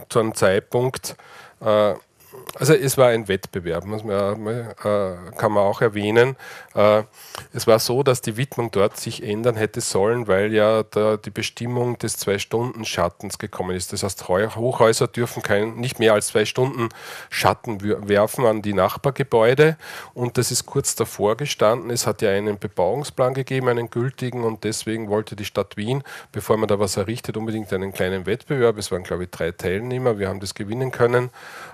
zu einem Zeitpunkt, äh, also es war ein Wettbewerb, muss man, äh, kann man auch erwähnen. Äh, es war so, dass die Widmung dort sich ändern hätte sollen, weil ja da die Bestimmung des Zwei-Stunden-Schattens gekommen ist. Das heißt, Hochhäuser dürfen kein, nicht mehr als zwei Stunden Schatten werfen an die Nachbargebäude. Und das ist kurz davor gestanden. Es hat ja einen Bebauungsplan gegeben, einen gültigen, und deswegen wollte die Stadt Wien, bevor man da was errichtet, unbedingt einen kleinen Wettbewerb. Es waren, glaube ich, drei Teilnehmer. Wir haben das gewinnen können.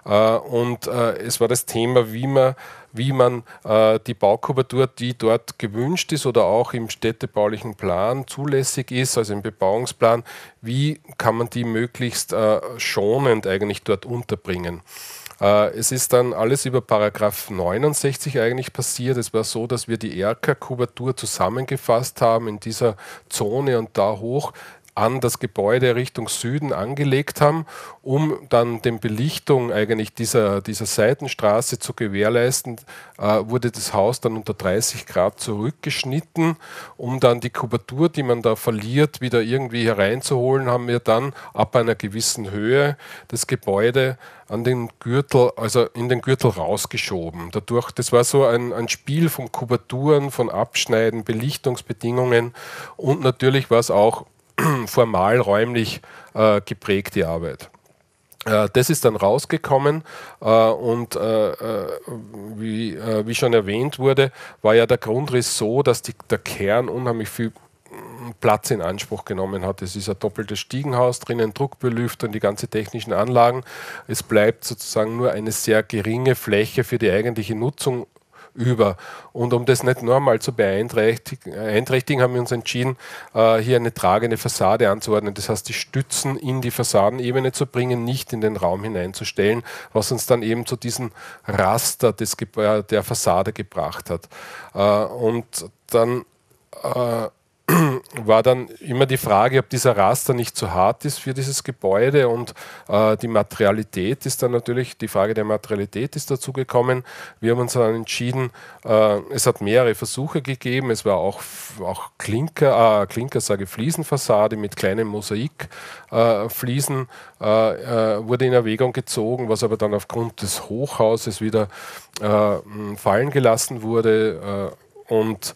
Äh, und äh, es war das Thema, wie man, wie man äh, die Baukubatur, die dort gewünscht ist oder auch im städtebaulichen Plan zulässig ist, also im Bebauungsplan, wie kann man die möglichst schonend eigentlich dort unterbringen. Es ist dann alles über Paragraph 69 eigentlich passiert. Es war so, dass wir die Erker-Kubatur zusammengefasst haben in dieser Zone und da hoch an das Gebäude Richtung Süden angelegt haben, um dann den Belichtung eigentlich dieser, dieser Seitenstraße zu gewährleisten, äh, wurde das Haus dann unter 30 Grad zurückgeschnitten, um dann die Kubatur, die man da verliert, wieder irgendwie hereinzuholen, haben wir dann ab einer gewissen Höhe das Gebäude an den Gürtel, also in den Gürtel rausgeschoben. Dadurch, das war so ein, ein Spiel von Kubaturen, von Abschneiden, Belichtungsbedingungen und natürlich war es auch formal räumlich äh, geprägte Arbeit. Äh, das ist dann rausgekommen äh, und äh, wie, wie, schon erwähnt wurde, war ja der Grundriss so, dass die, der Kern unheimlich viel Platz in Anspruch genommen hat. Es ist ein doppeltes Stiegenhaus drinnen, Druckbelüfter und die ganzen technischen Anlagen. Es bleibt sozusagen nur eine sehr geringe Fläche für die eigentliche Nutzung über. Und um das nicht nur mal zu beeinträchtigen, haben wir uns entschieden, äh, hier eine tragende Fassade anzuordnen. Das heißt, die Stützen in die Fassadenebene zu bringen, nicht in den Raum hineinzustellen, was uns dann eben zu diesem Raster des, der Fassade gebracht hat. Äh, und dann äh, war dann immer die Frage, ob dieser Raster nicht zu hart ist für dieses Gebäude und äh, die Materialität ist dann natürlich, die Frage der Materialität ist dazu gekommen. Wir haben uns dann entschieden, äh, es hat mehrere Versuche gegeben, es war auch, auch Klinker, äh, Klinker sage Fliesenfassade mit kleinen Mosaikfliesen äh, äh, wurde in Erwägung gezogen, was aber dann aufgrund des Hochhauses wieder äh, fallen gelassen wurde und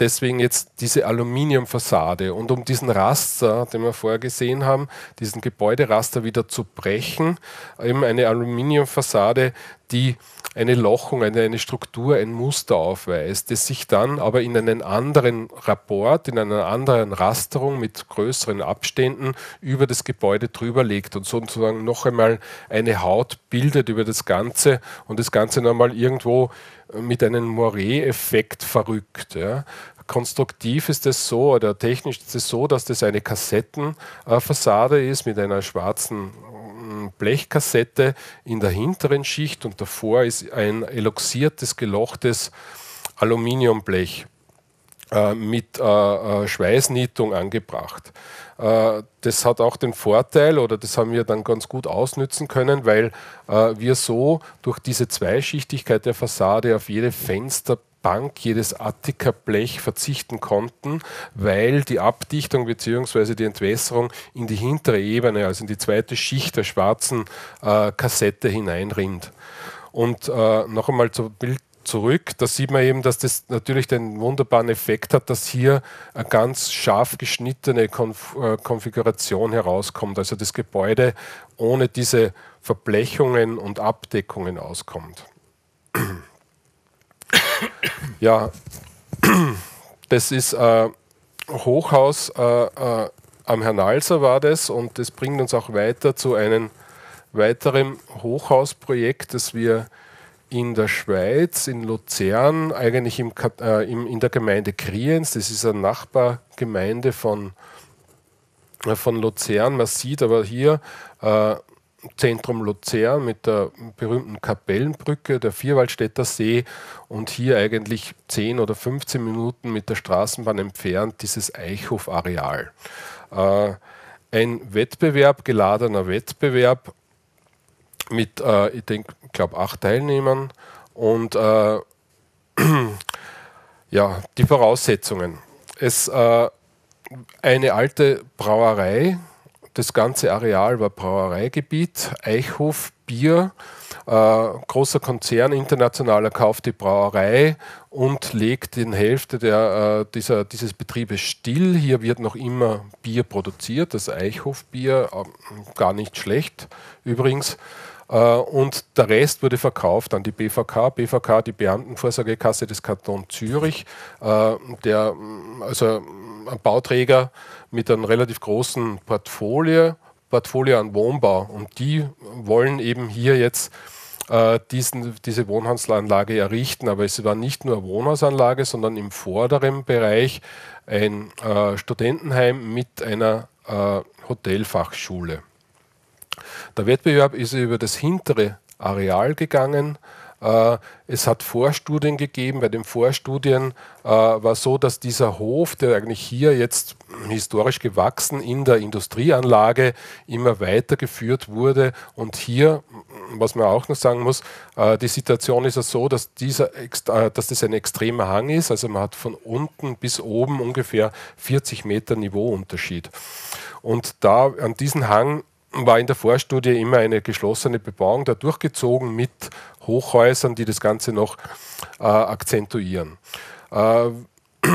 deswegen jetzt diese Aluminiumfassade. Und um diesen Raster, den wir vorher gesehen haben, diesen Gebäuderaster wieder zu brechen, eben eine Aluminiumfassade, die eine Lochung, eine, eine Struktur, ein Muster aufweist, das sich dann aber in einen anderen Rapport, in einer anderen Rasterung mit größeren Abständen über das Gebäude drüber legt und sozusagen noch einmal eine Haut bildet über das Ganze und das Ganze nochmal irgendwo mit einem Moiré-Effekt verrückt. Ja. Konstruktiv ist es so oder technisch ist es so, dass das eine Kassettenfassade ist mit einer schwarzen mm, Blechkassette in der hinteren Schicht und davor ist ein eloxiertes, gelochtes Aluminiumblech äh, mit äh, äh, Schweißnietung angebracht. Äh, das hat auch den Vorteil, oder das haben wir dann ganz gut ausnützen können, weil äh, wir so durch diese Zweischichtigkeit der Fassade auf jede Fensterbank, jedes Attikablech verzichten konnten, weil die Abdichtung bzw. die Entwässerung in die hintere Ebene, also in die zweite Schicht der schwarzen äh, Kassette hineinrinnt. Und äh, noch einmal zur Bild zurück. Da sieht man eben, dass das natürlich den wunderbaren Effekt hat, dass hier eine ganz scharf geschnittene Konf äh, Konfiguration herauskommt. Also das Gebäude ohne diese Verblechungen und Abdeckungen auskommt. ja, das ist äh, Hochhaus äh, äh, am Hernalser war das und das bringt uns auch weiter zu einem weiteren Hochhausprojekt, das wir in der Schweiz, in Luzern, eigentlich im, äh, im, in der Gemeinde Kriens. Das ist eine Nachbargemeinde von, äh, von Luzern. Man sieht aber hier äh, Zentrum Luzern mit der berühmten Kapellenbrücke, der Vierwaldstätter See und hier eigentlich 10 oder 15 Minuten mit der Straßenbahn entfernt dieses Eichhof-Areal. Äh, ein Wettbewerb, geladener Wettbewerb mit, äh, ich denke, glaube acht Teilnehmern und äh, ja, die Voraussetzungen. Es äh, eine alte Brauerei, das ganze Areal war Brauereigebiet, Eichhof, Bier, äh, großer Konzern, internationaler kauft die Brauerei und legt in Hälfte der, äh, dieser, dieses Betriebes still. Hier wird noch immer Bier produziert, das Eichhofbier, äh, gar nicht schlecht übrigens. Äh, und der Rest wurde verkauft an die BVK. BVK, die Beamtenvorsorgekasse des Kantons Zürich, äh, der, also ein Bauträger mit einem relativ großen Portfolio, Portfolio an Wohnbau. Und die wollen eben hier jetzt äh, diesen, diese Wohnhausanlage errichten. Aber es war nicht nur Wohnhausanlage, sondern im vorderen Bereich ein äh, Studentenheim mit einer äh, Hotelfachschule. Der Wettbewerb ist über das hintere Areal gegangen. Äh, es hat Vorstudien gegeben. Bei den Vorstudien äh, war so, dass dieser Hof, der eigentlich hier jetzt historisch gewachsen in der Industrieanlage immer weitergeführt wurde. Und hier, was man auch noch sagen muss, äh, die Situation ist ja so, dass, dieser, dass das ein extremer Hang ist. Also man hat von unten bis oben ungefähr 40 Meter Niveauunterschied. Und da an diesen Hang war in der Vorstudie immer eine geschlossene Bebauung da durchgezogen mit Hochhäusern, die das Ganze noch äh, akzentuieren. Äh,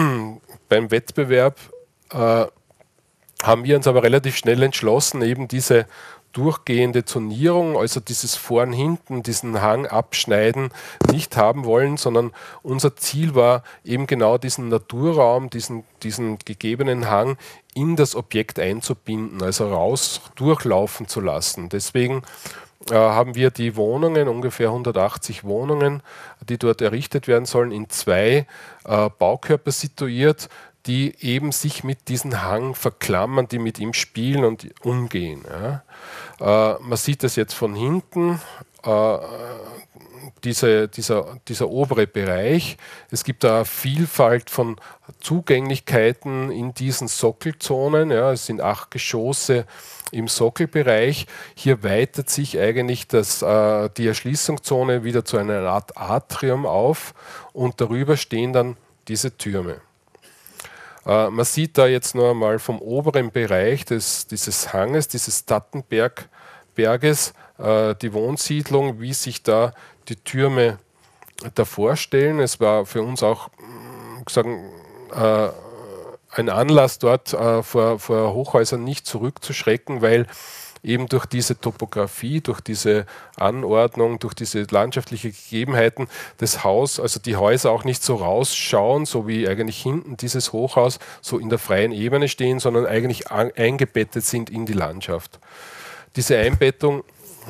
beim Wettbewerb äh, haben wir uns aber relativ schnell entschlossen, eben diese durchgehende Zonierung, also dieses Vorn, Hinten, diesen Hang abschneiden, nicht haben wollen, sondern unser Ziel war eben genau diesen Naturraum, diesen, diesen gegebenen Hang in das Objekt einzubinden, also raus durchlaufen zu lassen. Deswegen äh, haben wir die Wohnungen, ungefähr 180 Wohnungen, die dort errichtet werden sollen, in zwei äh, Baukörper situiert, die eben sich mit diesem Hang verklammern, die mit ihm spielen und umgehen. Ja. Äh, man sieht das jetzt von hinten. Äh, diese, dieser, dieser obere Bereich. Es gibt da eine Vielfalt von Zugänglichkeiten in diesen Sockelzonen. Ja, es sind acht Geschosse im Sockelbereich. Hier weitet sich eigentlich das, äh, die Erschließungszone wieder zu einer Art Atrium auf und darüber stehen dann diese Türme. Äh, man sieht da jetzt noch einmal vom oberen Bereich des, dieses Hanges, dieses Dattenberges, äh, die Wohnsiedlung, wie sich da die Türme davor stellen. Es war für uns auch mm, sagen, äh, ein Anlass, dort äh, vor, vor Hochhäusern nicht zurückzuschrecken, weil eben durch diese Topografie, durch diese Anordnung, durch diese landschaftlichen Gegebenheiten das Haus, also die Häuser auch nicht so rausschauen, so wie eigentlich hinten dieses Hochhaus so in der freien Ebene stehen, sondern eigentlich eingebettet sind in die Landschaft. Diese Einbettung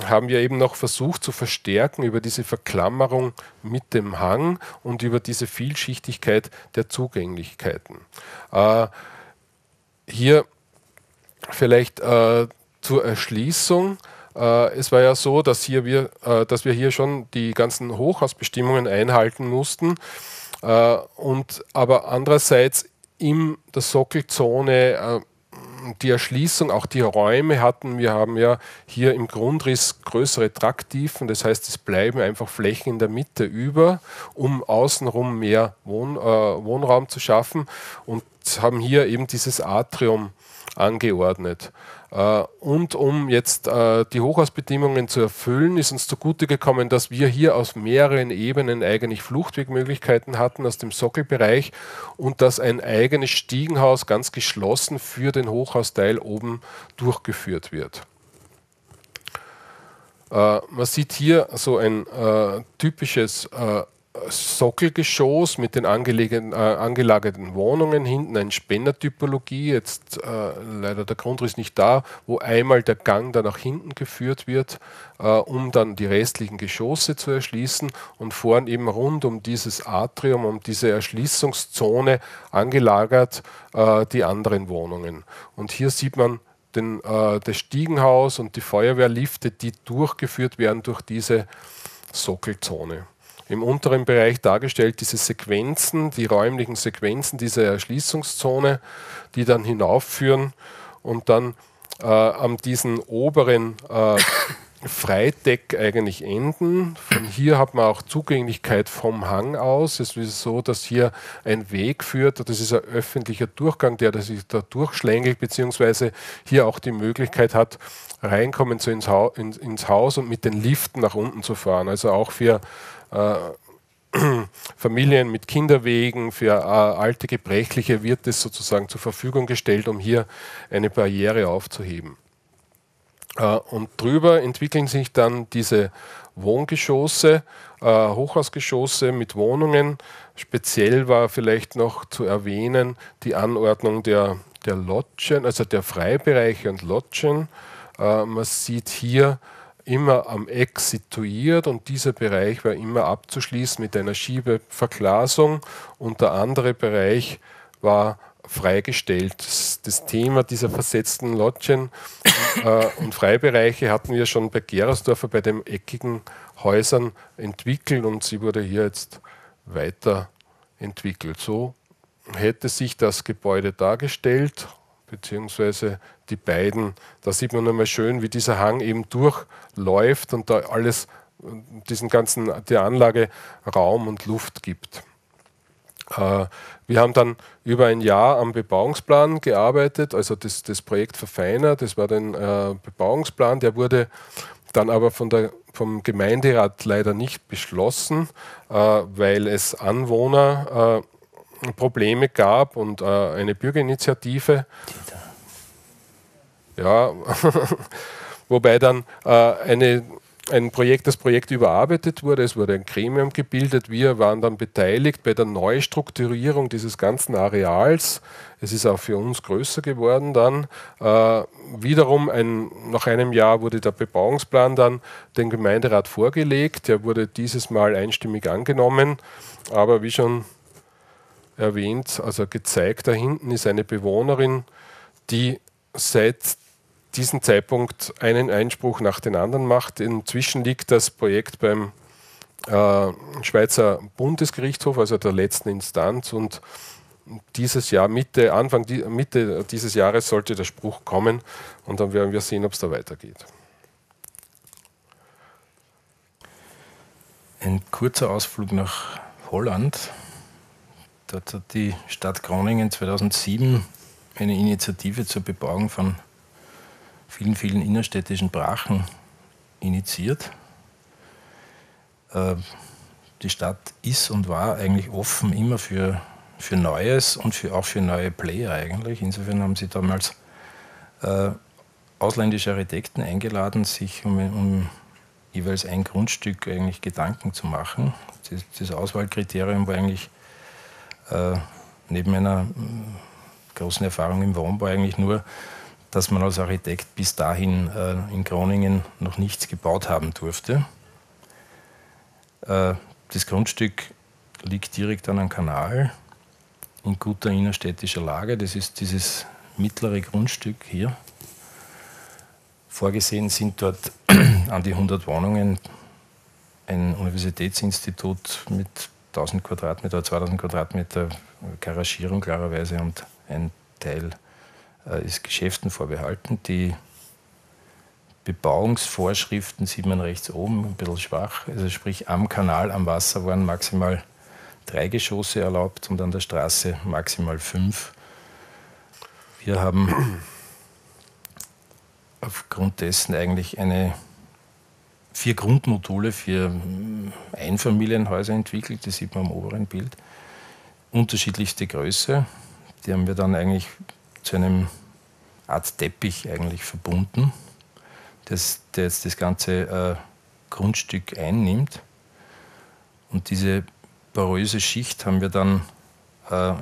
haben wir eben noch versucht zu verstärken über diese Verklammerung mit dem Hang und über diese Vielschichtigkeit der Zugänglichkeiten. Äh, hier vielleicht äh, zur Erschließung. Äh, es war ja so, dass, hier wir, äh, dass wir hier schon die ganzen Hochhausbestimmungen einhalten mussten. Äh, und aber andererseits in der Sockelzone die Erschließung, auch die Räume hatten. Wir haben ja hier im Grundriss größere Trakttiefen, das heißt, es bleiben einfach Flächen in der Mitte über, um außenrum mehr Wohn, äh, Wohnraum zu schaffen und haben hier eben dieses Atrium angeordnet. Äh, und um jetzt äh, die Hochhausbedingungen zu erfüllen, ist uns zugute gekommen, dass wir hier aus mehreren Ebenen eigentlich Fluchtwegmöglichkeiten hatten aus dem Sockelbereich und dass ein eigenes Stiegenhaus ganz geschlossen für den Hochhausteil oben durchgeführt wird. Äh, man sieht hier so ein typisches Sockelgeschoss mit den äh, angelagerten Wohnungen, hinten eine Spendertypologie, jetzt äh, leider der Grundriss nicht da, wo einmal der Gang da nach hinten geführt wird, äh, um dann die restlichen Geschosse zu erschließen und vorn eben rund um dieses Atrium, um diese Erschließungszone angelagert äh, die anderen Wohnungen. Und hier sieht man den, äh, das Stiegenhaus und die Feuerwehrlifte, die durchgeführt werden durch diese Sockelzone im unteren Bereich dargestellt diese Sequenzen, die räumlichen Sequenzen dieser Erschließungszone, die dann hinaufführen und dann äh, an diesen oberen äh, Freideck eigentlich enden. Von hier hat man auch Zugänglichkeit vom Hang aus. Es ist so, dass hier ein Weg führt. Das ist ein öffentlicher Durchgang, der sich da durchschlängelt, beziehungsweise hier auch die Möglichkeit hat, reinkommen zu ins, ha ins, ins Haus und mit den Liften nach unten zu fahren. Also auch für Familien mit Kinderwegen, für äh, alte Gebrechliche wird es sozusagen zur Verfügung gestellt, um hier eine Barriere aufzuheben. Äh, und drüber entwickeln sich dann diese Wohngeschosse, Hochhausgeschosse mit Wohnungen. Speziell war vielleicht noch zu erwähnen die Anordnung der, der Lodgen, also der Freibereiche und Lodgen. Man sieht hier immer am Eck situiert und dieser Bereich war immer abzuschließen mit einer Schiebeverglasung und der andere Bereich war freigestellt. Das, Thema dieser versetzten Lodgen äh, und Freibereiche hatten wir schon bei Gerersdorfer bei den eckigen Häusern entwickelt und sie wurde hier jetzt weiterentwickelt. So hätte sich das Gebäude dargestellt beziehungsweise die beiden. Da sieht man nochmal schön, wie dieser Hang eben durchläuft und da alles, diesen ganzen, der Anlage Raum und Luft gibt. Äh, wir haben dann über ein Jahr am Bebauungsplan gearbeitet, also das, das Projekt verfeinert. Das war der äh, Bebauungsplan, der wurde dann aber von der, vom Gemeinderat leider nicht beschlossen, äh, weil es Anwohner Probleme gab und eine Bürgerinitiative Ja, wobei dann äh, eine ein Projekt, das Projekt überarbeitet wurde, es wurde ein Gremium gebildet, wir waren dann beteiligt bei der Neustrukturierung dieses ganzen Areals. Es ist auch für uns größer geworden dann. Äh, wiederum ein, nach einem Jahr wurde der Bebauungsplan dann dem Gemeinderat vorgelegt. Der wurde dieses Mal einstimmig angenommen, aber wie schon erwähnt, also gezeigt, da hinten ist eine Bewohnerin, die seit diesem Zeitpunkt einen Einspruch nach dem anderen macht. Inzwischen liegt das Projekt beim äh, Schweizer Bundesgerichtshof, also der letzten Instanz, und dieses Jahr, Mitte, Anfang Mitte dieses Jahres sollte der Spruch kommen und dann werden wir sehen, ob es da weitergeht. Ein kurzer Ausflug nach Holland. Dort hat die Stadt Groningen 2007 eine Initiative zur Bebauung von vielen, vielen innerstädtischen Brachen initiiert. Äh, die Stadt ist und war eigentlich offen immer für, für Neues und für, auch für neue Player eigentlich. Insofern haben sie damals äh, ausländische Architekten eingeladen, sich um, um, jeweils ein Grundstück eigentlich Gedanken zu machen. Das, das Auswahlkriterium war eigentlich äh, neben einer äh, großen Erfahrung im Wohnbau eigentlich nur, dass man als Architekt bis dahin äh, in Groningen noch nichts gebaut haben durfte. Äh, das Grundstück liegt direkt an einem Kanal in guter innerstädtischer Lage. Das ist dieses mittlere Grundstück hier. Vorgesehen sind dort an die 100 Wohnungen ein Universitätsinstitut mit 1000 Quadratmeter, 2000 Quadratmeter Garagierung klarerweise und ein Teil ist Geschäften vorbehalten. Die Bebauungsvorschriften sieht man rechts oben, ein bisschen schwach. Also sprich am Kanal, am Wasser waren maximal drei Geschosse erlaubt und an der Straße maximal fünf. Wir haben aufgrund dessen eigentlich eine vier Grundmodule für Einfamilienhäuser entwickelt, das sieht man am oberen Bild. Unterschiedlichste Größe. Die haben wir dann eigentlich zu einem Art Teppich eigentlich verbunden, das, der jetzt das ganze äh, Grundstück einnimmt. Und diese poröse Schicht haben wir dann äh,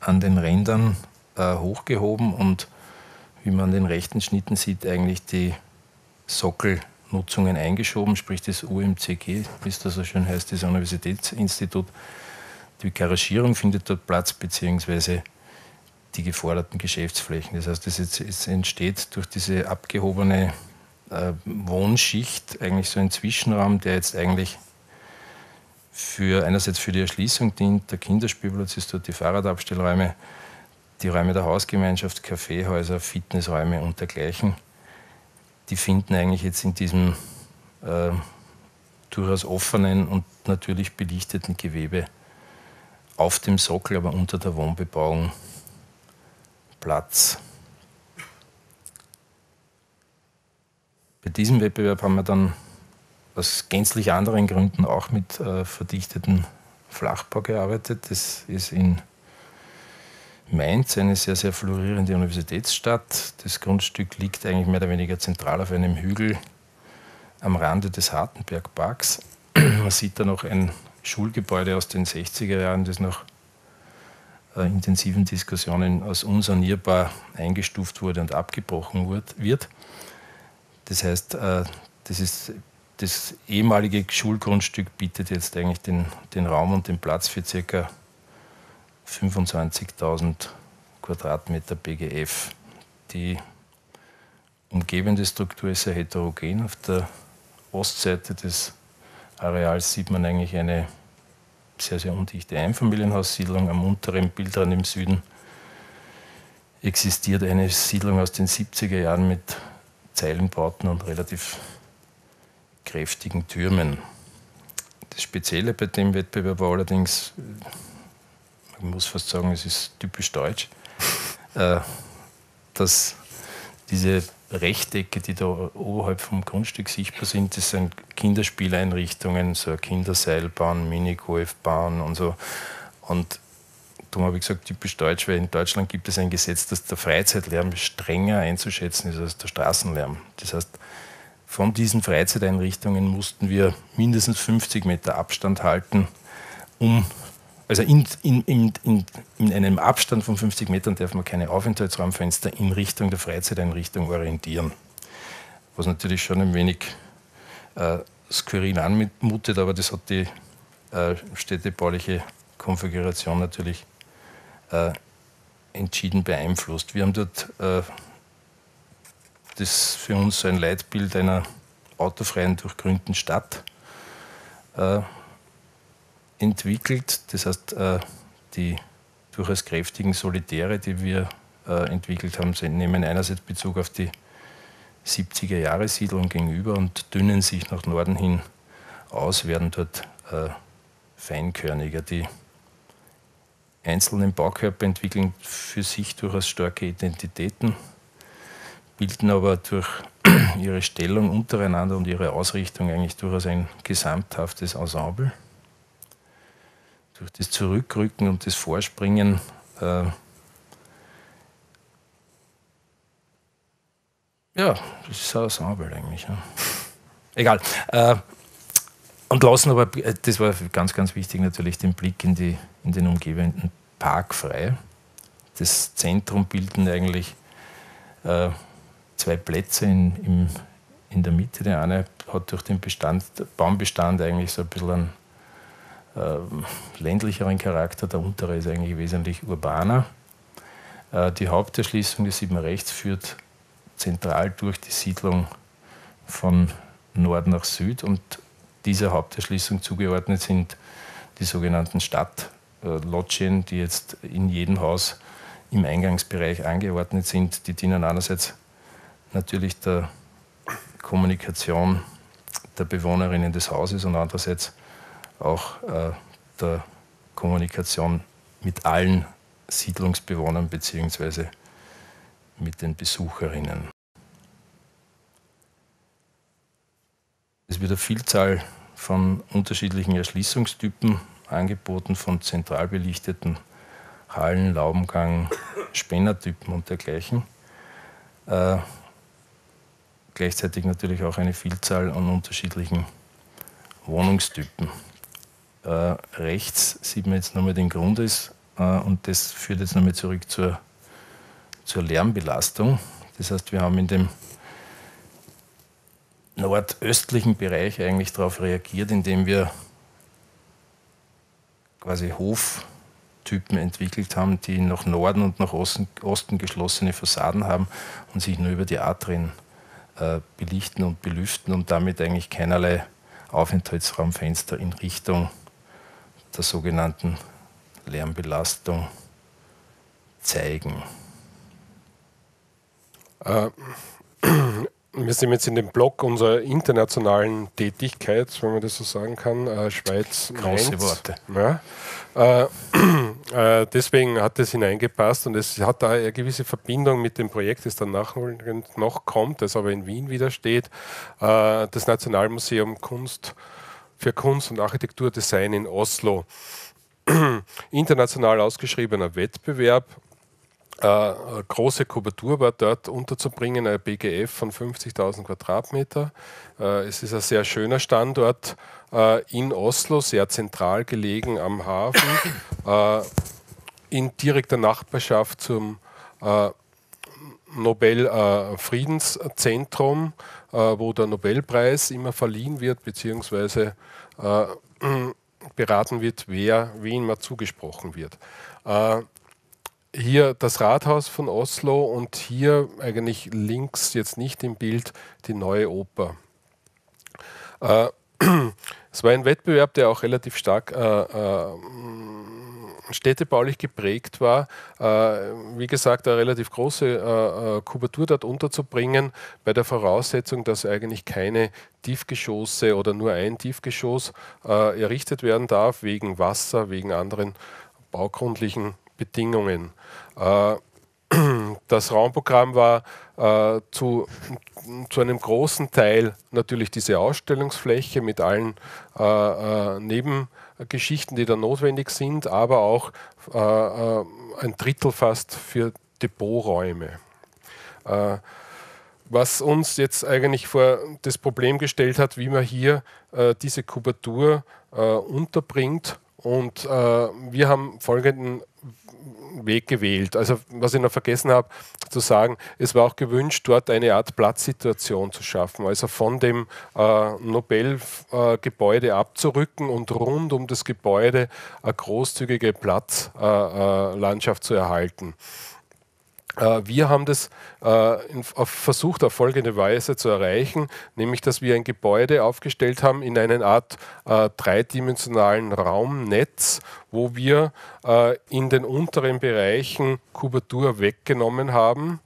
an den Rändern äh, hochgehoben und wie man an den rechten Schnitten sieht, eigentlich die Sockelnutzungen eingeschoben, sprich das UMCG, wie es da so schön heißt, das Universitätsinstitut. Die Garagierung findet dort Platz, beziehungsweise die geforderten Geschäftsflächen. Das heißt, es entsteht durch diese abgehobene äh, Wohnschicht eigentlich so ein Zwischenraum, der jetzt eigentlich für einerseits für die Erschließung dient. Der Kinderspielplatz ist dort die Fahrradabstellräume, die Räume der Hausgemeinschaft, Kaffeehäuser, Fitnessräume und dergleichen. Die finden eigentlich jetzt in diesem äh, durchaus offenen und natürlich belichteten Gewebe auf dem Sockel, aber unter der Wohnbebauung Platz. Bei diesem Wettbewerb haben wir dann aus gänzlich anderen Gründen auch mit äh, verdichteten Flachbau gearbeitet. Das ist in Mainz eine sehr, sehr florierende Universitätsstadt. Das Grundstück liegt eigentlich mehr oder weniger zentral auf einem Hügel am Rande des Hartenbergparks. Man sieht da noch ein Schulgebäude aus den 60er Jahren, das noch intensiven Diskussionen als unsanierbar eingestuft wurde und abgebrochen wird. Das heißt, äh, das, ist, das ehemalige Schulgrundstück bietet jetzt eigentlich den, den Raum und den Platz für ca. 25.000 Quadratmeter BGF. Die umgebende Struktur ist sehr heterogen. Auf der Ostseite des Areals sieht man eigentlich eine sehr, sehr undichte Einfamilienhaussiedlung. Am unteren Bildrand im Süden existiert eine Siedlung aus den 70er Jahren mit Zeilenbauten und relativ kräftigen Türmen. Das Spezielle bei dem Wettbewerb war allerdings, man muss fast sagen, es ist typisch deutsch, äh, dass diese Rechtecke, die da oberhalb vom Grundstück sichtbar sind, das sind Kinderspieleinrichtungen, so eine Kinderseilbahn, Minigolfbahn und so. Und darum habe ich gesagt, typisch deutsch, weil in Deutschland gibt es ein Gesetz, dass der Freizeitlärm strenger einzuschätzen ist als der Straßenlärm. Das heißt, von diesen Freizeiteinrichtungen mussten wir mindestens 50 Meter Abstand halten, um, also in, in, in, in, einem Abstand von 50 Metern darf man keine Aufenthaltsraumfenster in Richtung der Freizeiteinrichtung orientieren. Was natürlich schon ein wenig äh, skurril anmutet, aber das hat die äh, städtebauliche Konfiguration natürlich äh, entschieden beeinflusst. Wir haben dort äh, das für uns so ein Leitbild einer autofreien, durchgrünten Stadt äh, entwickelt. Das heißt, äh, die durchaus kräftigen Solitäre, die wir äh, entwickelt haben, nehmen einerseits Bezug auf die 70er-Jahre-Siedlung gegenüber und dünnen sich nach Norden hin aus, werden dort äh, feinkörniger. Die einzelnen Baukörper entwickeln für sich durchaus starke Identitäten, bilden aber durch ihre Stellung untereinander und ihre Ausrichtung eigentlich durchaus ein gesamthaftes Ensemble. Durch das Zurückrücken und das Vorspringen äh, ja, das ist ein Ensemble eigentlich. Ja. Egal. Äh, und lassen aber, äh, das war ganz, ganz wichtig natürlich, den Blick in, die, in den umgebenden Park frei. Das Zentrum bilden eigentlich äh, zwei Plätze in, im, in der Mitte. Der eine hat durch den Bestand, Baumbestand eigentlich so ein bisschen einen ländlicheren Charakter, der untere ist eigentlich wesentlich urbaner. Äh, die Haupterschließung, das sieht man rechts, führt zentral durch die Siedlung von Nord nach Süd und dieser Haupterschließung zugeordnet sind die sogenannten Stadtlodgien, die jetzt in jedem Haus im Eingangsbereich angeordnet sind. Die dienen einerseits natürlich der Kommunikation der Bewohnerinnen des Hauses und andererseits auch äh, der Kommunikation mit allen Siedlungsbewohnern bzw. mit den Besucherinnen. Es wird eine Vielzahl von unterschiedlichen Erschließungstypen angeboten, von zentral belichteten Hallen, Laubengang, Spennertypen und dergleichen. Äh, gleichzeitig natürlich auch eine Vielzahl an unterschiedlichen Wohnungstypen. Äh, rechts sieht man jetzt nochmal den Grundriss äh, und das führt jetzt nochmal zurück zur, zur Lärmbelastung. Das heißt, wir haben in dem nordöstlichen Bereich eigentlich darauf reagiert, indem wir quasi Hoftypen entwickelt haben, die nach Norden und nach Osten, Osten geschlossene Fassaden haben und sich nur über die Atrien äh, belichten und belüften und damit eigentlich keinerlei Aufenthaltsraumfenster in Richtung der sogenannten Lärmbelastung zeigen. Äh, wir sind jetzt in dem Block unserer internationalen Tätigkeit, wenn man das so sagen kann, äh, Schweiz. Große Mainz. Worte. Ja. Äh, äh, deswegen hat es hineingepasst und es hat da eine gewisse Verbindung mit dem Projekt, das dann nachfolgend noch kommt, das aber in Wien wieder steht. Äh, das Nationalmuseum Kunst für Kunst und Architekturdesign in Oslo. International ausgeschriebener Wettbewerb äh, große Kubatur war dort unterzubringen, ein BGF von 50.000 Quadratmeter. Äh, es ist ein sehr schöner Standort äh, in Oslo, sehr zentral gelegen am Hafen, äh, in direkter Nachbarschaft zum äh, Nobel äh, Friedenszentrum, wo der Nobelpreis immer verliehen wird, beziehungsweise beraten wird, wer wen mal zugesprochen wird hier das Rathaus von Oslo und hier eigentlich links, jetzt nicht im Bild, die neue Oper. Äh, es war ein Wettbewerb, der auch relativ stark äh, äh, städtebaulich geprägt war. Äh, wie gesagt, eine relativ große äh, äh, Kubatur dort unterzubringen, bei der Voraussetzung, dass eigentlich keine Tiefgeschosse oder nur ein Tiefgeschoss errichtet werden darf, wegen Wasser, wegen anderen baugrundlichen Bedingungen. Äh, das Raumprogramm war äh, zu, zu einem großen Teil natürlich diese Ausstellungsfläche mit allen äh, äh, Nebengeschichten, die da notwendig sind, aber auch äh, äh, ein Drittel fast für Depoträume. Äh, was uns jetzt eigentlich vor das Problem gestellt hat, wie man hier diese Kubatur unterbringt. Und wir haben folgenden Weg gewählt. Also was ich noch vergessen habe zu sagen, es war auch gewünscht, dort eine Art Platzsituation zu schaffen, also von dem äh, Nobel-Gebäude äh, abzurücken und rund um das Gebäude eine großzügige Platzlandschaft äh, zu erhalten. Äh, wir haben das äh, versucht auf folgende Weise zu erreichen, nämlich dass wir ein Gebäude aufgestellt haben in einer Art äh, dreidimensionalen Raumnetz, wo wir in den unteren Bereichen Kubatur weggenommen haben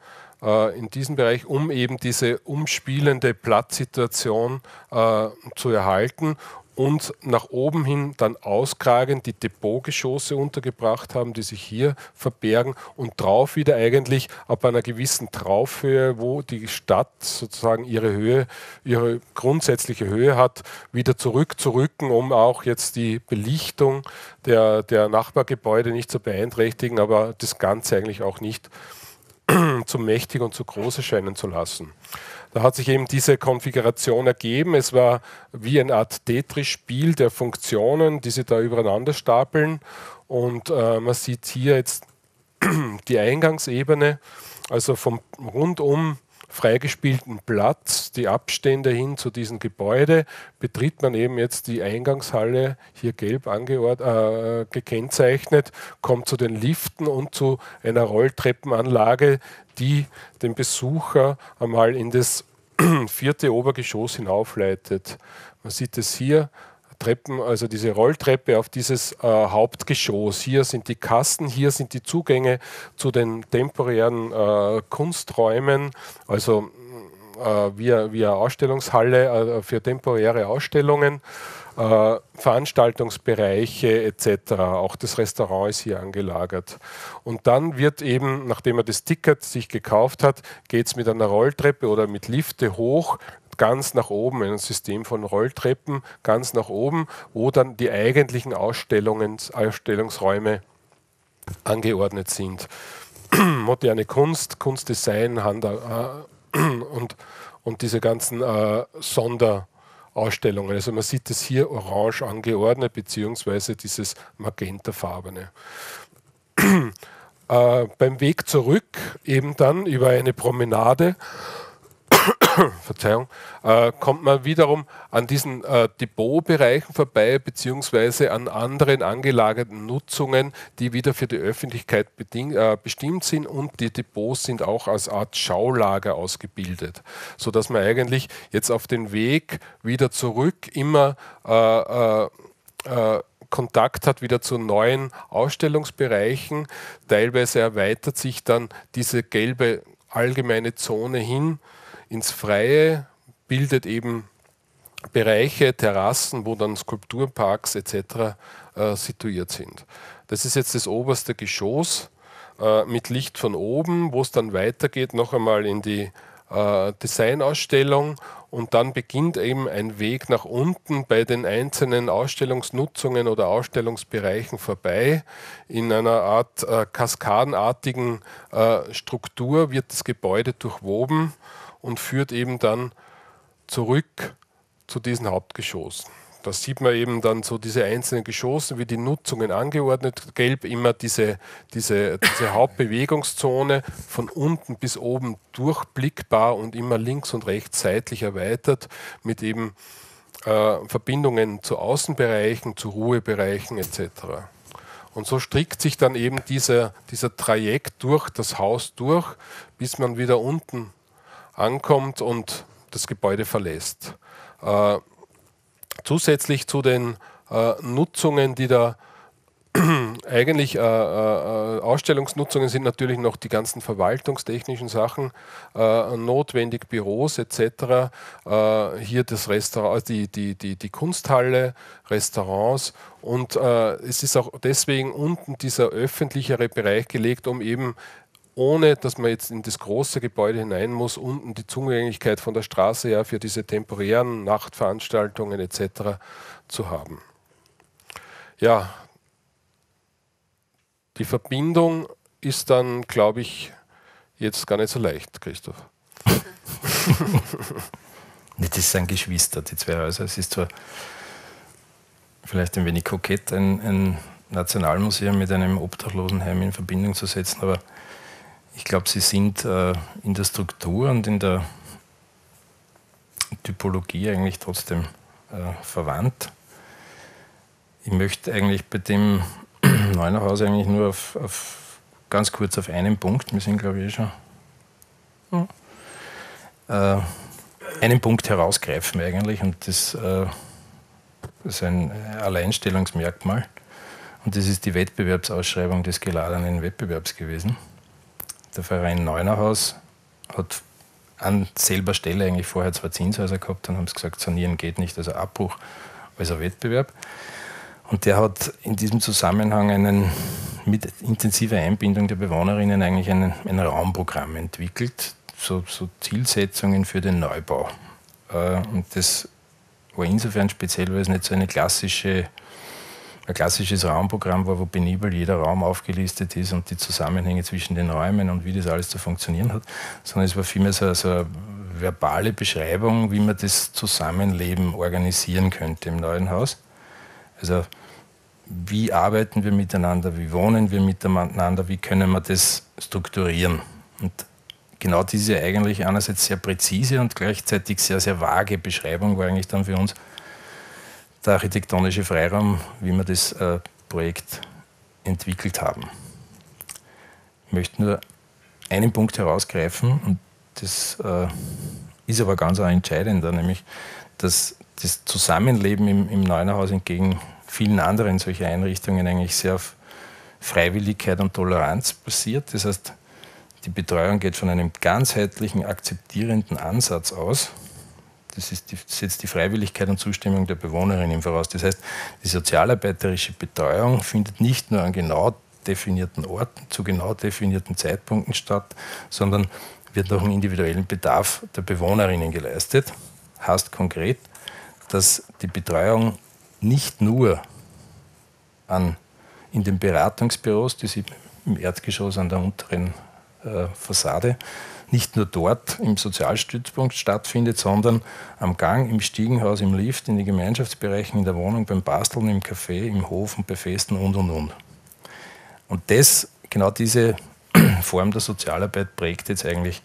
in diesem Bereich, um eben diese umspielende Platzsituation zu erhalten und nach oben hin dann auskragend die Depotgeschosse untergebracht haben, die sich hier verbergen und drauf wieder eigentlich ab einer gewissen Traufhöhe, wo die Stadt sozusagen ihre Höhe, ihre grundsätzliche Höhe hat, wieder zurückzurücken, um auch jetzt die Belichtung der, der Nachbargebäude nicht zu beeinträchtigen, aber das Ganze eigentlich auch nicht zu mächtig und zu groß erscheinen zu lassen. Da hat sich eben diese Konfiguration ergeben. Es war wie eine Art Tetris-Spiel der Funktionen, die sie da übereinander stapeln. Und äh, man sieht hier jetzt die Eingangsebene, also vom rundum freigespielten Platz, die Abstände hin zu diesem Gebäude, betritt man eben jetzt die Eingangshalle, hier gelb äh, gekennzeichnet, kommt zu den Liften und zu einer Rolltreppenanlage, die den Besucher einmal in das vierte Obergeschoss hinaufleitet. Man sieht es hier, Treppen, also diese Rolltreppe auf dieses äh, Hauptgeschoss. Hier sind die Kasten, hier sind die Zugänge zu den temporären äh, Kunsträumen, also äh, via, via Ausstellungshalle äh, für temporäre Ausstellungen. Äh, Veranstaltungsbereiche etc. Auch das Restaurant ist hier angelagert. Und dann wird eben, nachdem er das Ticket sich gekauft hat, geht es mit einer Rolltreppe oder mit Lifte hoch ganz nach oben, ein System von Rolltreppen ganz nach oben, wo dann die eigentlichen Ausstellungsräume angeordnet sind. Moderne Kunst, Kunstdesign, Hand, äh, und, und diese ganzen äh, Sonderausstellungen. Also man sieht es hier orange angeordnet, beziehungsweise dieses magentafarbene. äh, beim Weg zurück eben dann über eine Promenade Verzeihung, äh, kommt man wiederum an diesen äh, Depotbereichen vorbei, beziehungsweise an anderen angelagerten Nutzungen, die wieder für die Öffentlichkeit äh, bestimmt sind und die Depots sind auch als Art Schaulager ausgebildet, sodass man eigentlich jetzt auf den Weg wieder zurück immer äh, äh, äh, Kontakt hat wieder zu neuen Ausstellungsbereichen. Teilweise erweitert sich dann diese gelbe allgemeine Zone hin ins Freie, bildet eben Bereiche, Terrassen, wo dann Skulpturparks etc. Äh, situiert sind. Das ist jetzt das oberste Geschoss äh, mit Licht von oben, wo es dann weitergeht, noch einmal in die äh, Designausstellung und dann beginnt eben ein Weg nach unten bei den einzelnen Ausstellungsnutzungen oder Ausstellungsbereichen vorbei. In einer Art kaskadenartigen Struktur wird das Gebäude durchwoben und führt eben dann zurück zu diesem Hauptgeschoss. Da sieht man eben dann so diese einzelnen Geschosse, wie die Nutzungen angeordnet. Gelb immer diese, diese, diese Hauptbewegungszone von unten bis oben durchblickbar und immer links und rechts seitlich erweitert mit eben äh, Verbindungen zu Außenbereichen, zu Ruhebereichen etc. Und so strickt sich dann eben dieser, dieser Trajekt durch das Haus durch, bis man wieder unten ankommt und das Gebäude verlässt. Äh, zusätzlich zu den äh, Nutzungen, die da eigentlich äh, äh, Ausstellungsnutzungen sind natürlich noch die ganzen verwaltungstechnischen Sachen äh, notwendig, Büros etc. Äh, hier das Restaurant, also die, die, die, die Kunsthalle, Restaurants und äh, es ist auch deswegen unten dieser öffentlichere Bereich gelegt, um eben ohne dass man jetzt in das große Gebäude hinein muss, unten die Zugänglichkeit von der Straße ja für diese temporären Nachtveranstaltungen etc. zu haben. Ja, die Verbindung ist dann, glaube ich, jetzt gar nicht so leicht, Christoph. das sind Geschwister, die zwei Häuser. Es ist zwar vielleicht ein wenig kokett, ein, ein Nationalmuseum mit einem Obdachlosenheim in Verbindung zu setzen, aber ich glaube, sie sind äh, in der Struktur und in der Typologie eigentlich trotzdem äh, verwandt. Ich möchte eigentlich bei dem Neunerhaus eigentlich nur auf, auf, ganz kurz auf einen Punkt, wir sind glaube ich eh schon, äh, einen Punkt herausgreifen eigentlich und das, äh, das ist ein Alleinstellungsmerkmal und das ist die Wettbewerbsausschreibung des geladenen Wettbewerbs gewesen. Der Verein Neunerhaus hat an selber Stelle eigentlich vorher zwei Zinshäuser gehabt, dann haben sie gesagt, sanieren geht nicht, also Abbruch, also Wettbewerb. Und der hat in diesem Zusammenhang einen, mit intensiver Einbindung der Bewohnerinnen eigentlich ein, ein Raumprogramm entwickelt, so, so, Zielsetzungen für den Neubau. Äh, und das war insofern speziell, weil es nicht so eine klassische ein klassisches Raumprogramm war, wo penibel jeder Raum aufgelistet ist und die Zusammenhänge zwischen den Räumen und wie das alles zu funktionieren hat, sondern es war vielmehr so, so eine verbale Beschreibung, wie man das Zusammenleben organisieren könnte im neuen Haus. Also wie arbeiten wir miteinander, wie wohnen wir miteinander, wie können wir das strukturieren. Und genau diese eigentlich einerseits sehr präzise und gleichzeitig sehr, sehr vage Beschreibung war eigentlich dann für uns der architektonische Freiraum, wie wir das äh, Projekt entwickelt haben. Ich möchte nur einen Punkt herausgreifen und das äh, ist aber ganz entscheidender, nämlich dass das Zusammenleben im, im Neunerhaus entgegen vielen anderen solcher Einrichtungen eigentlich sehr auf Freiwilligkeit und Toleranz basiert. Das heißt, die Betreuung geht von einem ganzheitlichen, akzeptierenden Ansatz aus das, ist die, setzt die Freiwilligkeit und Zustimmung der Bewohnerinnen voraus. Das heißt, die sozialarbeiterische Betreuung findet nicht nur an genau definierten Orten, zu genau definierten Zeitpunkten statt, sondern wird nach dem individuellen Bedarf der Bewohnerinnen geleistet. Heißt konkret, dass die Betreuung nicht nur an, in den Beratungsbüros, die sie im Erdgeschoss an der unteren äh, Fassade nicht nur dort im Sozialstützpunkt stattfindet, sondern am Gang, im Stiegenhaus, im Lift, in den Gemeinschaftsbereichen, in der Wohnung, beim Basteln, im Café, im Hof und bei Festen und und und. Und das, genau diese Form der Sozialarbeit prägt jetzt eigentlich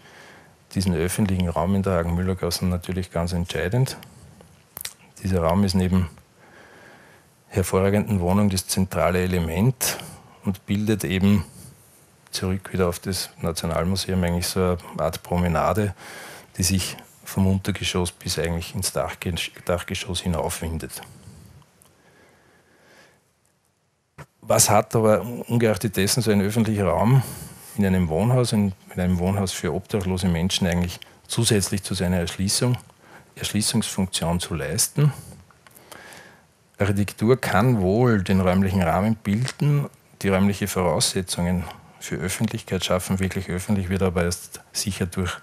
diesen öffentlichen Raum in der Hagen-Müller-Gasse natürlich ganz entscheidend. Dieser Raum ist neben hervorragenden Wohnungen das zentrale Element und bildet eben zurück wieder auf das Nationalmuseum, eigentlich so eine Art Promenade, die sich vom Untergeschoss bis eigentlich ins Dachgeschoss hinaufwindet. Was hat aber ungeachtet dessen so ein öffentlicher Raum in einem Wohnhaus, in, in einem Wohnhaus für obdachlose Menschen eigentlich zusätzlich zu seiner Erschließung, Erschließungsfunktion zu leisten? Architektur kann wohl den räumlichen Rahmen bilden, die räumliche Voraussetzungen für Öffentlichkeit schaffen, wirklich öffentlich wird, aber erst sicher durch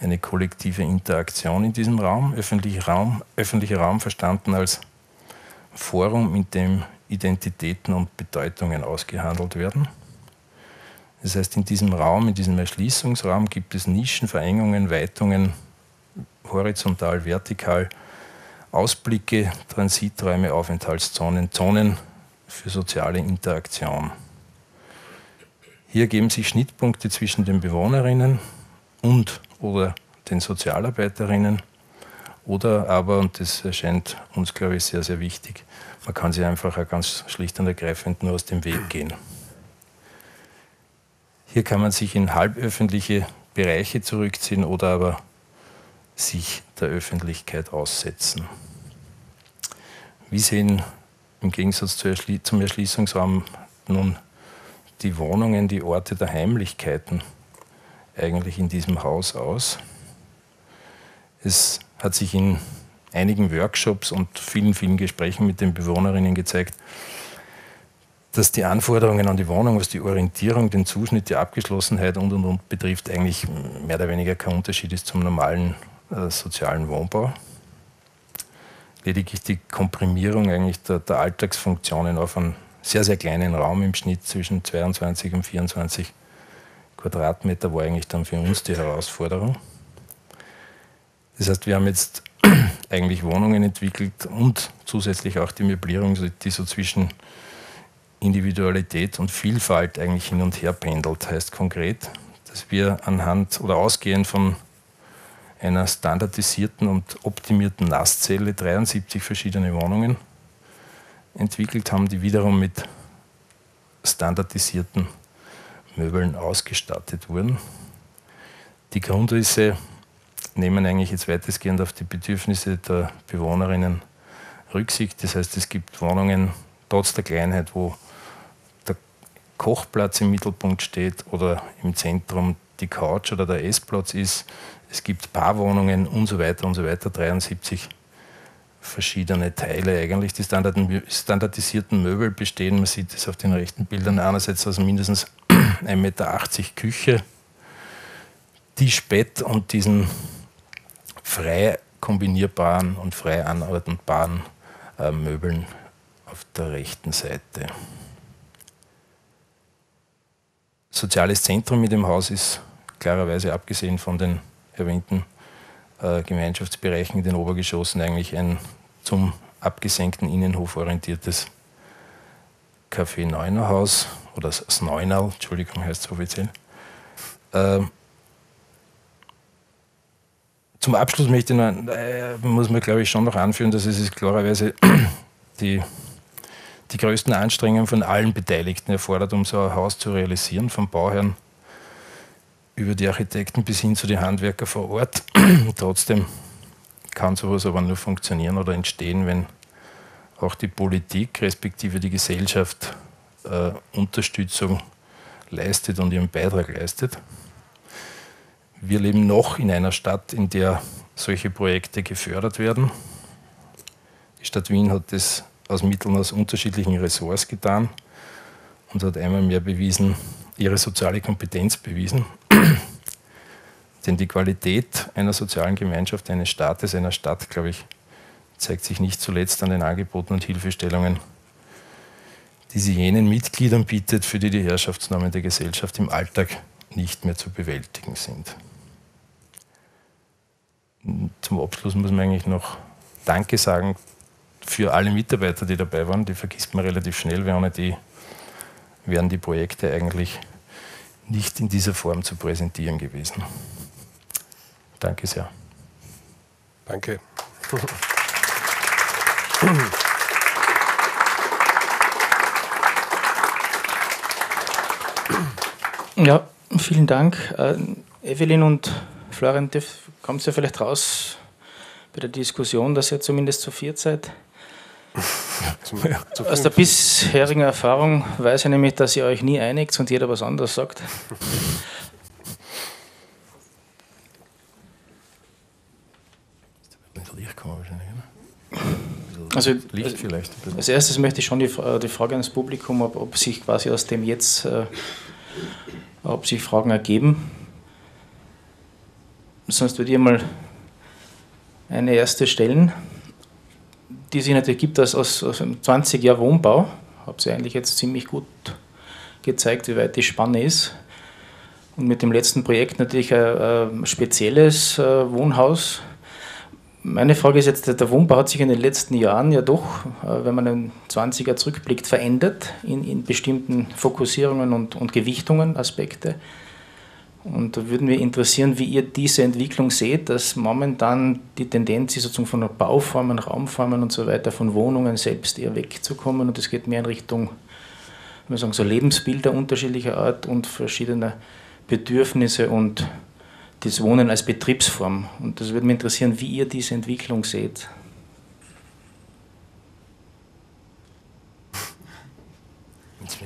eine kollektive Interaktion in diesem Raum. Öffentlicher Raum, öffentlicher Raum verstanden als Forum, in dem Identitäten und Bedeutungen ausgehandelt werden. Das heißt, in diesem Raum, in diesem Erschließungsraum gibt es Nischen, Verengungen, Weitungen, horizontal, vertikal, Ausblicke, Transiträume, Aufenthaltszonen, Zonen für soziale Interaktion. Hier geben sich Schnittpunkte zwischen den Bewohnerinnen und oder den Sozialarbeiterinnen oder aber, und das erscheint uns, glaube ich, sehr, sehr wichtig, man kann sie einfach ganz schlicht und ergreifend nur aus dem Weg gehen. Hier kann man sich in halböffentliche Bereiche zurückziehen oder aber sich der Öffentlichkeit aussetzen. Wie sehen im Gegensatz zum Erschließungsraum nun die Wohnungen, die Orte der Heimlichkeiten eigentlich in diesem Haus aus. Es hat sich in einigen Workshops und vielen, vielen Gesprächen mit den Bewohnerinnen gezeigt, dass die Anforderungen an die Wohnung, was die Orientierung, den Zuschnitt, die Abgeschlossenheit und und und betrifft, eigentlich mehr oder weniger kein Unterschied ist zum normalen äh, sozialen Wohnbau. Lediglich die Komprimierung eigentlich der, der, Alltagsfunktionen auf einen sehr, sehr kleinen Raum im Schnitt zwischen 22 und 24 Quadratmeter war eigentlich dann für uns die Herausforderung. Das heißt, wir haben jetzt eigentlich Wohnungen entwickelt und zusätzlich auch die Möblierung, die so zwischen Individualität und Vielfalt eigentlich hin und her pendelt. Heißt konkret, dass wir anhand oder ausgehend von einer standardisierten und optimierten Nasszelle 73 verschiedene Wohnungen entwickelt haben, die wiederum mit standardisierten Möbeln ausgestattet wurden. Die Grundrisse nehmen eigentlich jetzt weitestgehend auf die Bedürfnisse der Bewohnerinnen Rücksicht. Das heißt, es gibt Wohnungen trotz der Kleinheit, wo der Kochplatz im Mittelpunkt steht oder im Zentrum die Couch oder der Essplatz ist. Es gibt Paarwohnungen und so weiter und so weiter, 73 verschiedene Teile eigentlich. Die standardisierten Möbel bestehen, man sieht es auf den rechten Bildern, einerseits aus mindestens 1,80 Meter Küche, Tischbett und diesen frei kombinierbaren und frei anordnbaren äh, Möbeln auf der rechten Seite. Soziales Zentrum mit dem Haus ist klarerweise abgesehen von den erwähnten äh, Gemeinschaftsbereichen in den Obergeschossen eigentlich ein zum abgesenkten Innenhof orientiertes Café Neunerhaus oder das Neunerl, Entschuldigung, heißt es offiziell. Äh, zum Abschluss möchte ich noch, äh, muss man glaube ich schon noch anführen, dass es ist klarerweise die, die größten Anstrengungen von allen Beteiligten erfordert, um so ein Haus zu realisieren, vom Bauherrn über die Architekten bis hin zu den Handwerker vor Ort. Trotzdem kann sowas aber nur funktionieren oder entstehen, wenn auch die Politik respektive die Gesellschaft äh, Unterstützung leistet und ihren Beitrag leistet. Wir leben noch in einer Stadt, in der solche Projekte gefördert werden. Die Stadt Wien hat das aus Mitteln aus unterschiedlichen Ressorts getan und hat einmal mehr bewiesen, ihre soziale Kompetenz bewiesen. Denn die Qualität einer sozialen Gemeinschaft, eines Staates, einer Stadt, glaube ich, zeigt sich nicht zuletzt an den Angeboten und Hilfestellungen, die sie jenen Mitgliedern bietet, für die die Herrschaftsnormen der Gesellschaft im Alltag nicht mehr zu bewältigen sind zum Abschluss muss man eigentlich noch Danke sagen für alle Mitarbeiter, die dabei waren. Die vergisst man relativ schnell, weil ohne die wären die Projekte eigentlich nicht in dieser Form zu präsentieren gewesen. Danke sehr. Danke. Ja, vielen Dank. Äh, Evelyn und Florian, kommt es ja vielleicht raus bei der Diskussion, dass ihr zumindest zu viert seid? Zum, zu Aus der bisherigen Erfahrung weiß ich nämlich, dass ihr euch nie einigt und jeder was anderes sagt. Also, Licht vielleicht. Als erstes möchte ich schon die, die Frage ans Publikum, ob, ob, sich quasi aus dem jetzt, äh, ob sich Fragen ergeben sonst würde ich mal eine erste stellen, die sich natürlich gibt aus, aus, aus einem 20 Jahr Wohnbau. Habt ihr eigentlich jetzt ziemlich gut gezeigt, wie weit die Spanne ist. Und mit dem letzten Projekt natürlich ein, ein spezielles äh, Wohnhaus. Meine Frage ist jetzt, der Wohnbau hat sich in den letzten Jahren ja doch, äh, wenn man einen 20er zurückblickt, verändert in, in bestimmten Fokussierungen und, und Gewichtungen, Aspekte. Und da würden wir interessieren, wie ihr diese Entwicklung seht, dass momentan die Tendenz ist, sozusagen von Bauformen, Raumformen und so weiter, von Wohnungen selbst eher wegzukommen. Und es geht mehr in Richtung, wir sagen so Lebensbilder unterschiedlicher Art und verschiedener Bedürfnisse und das Wohnen als Betriebsform. Und das würde mich interessieren, wie ihr diese Entwicklung seht.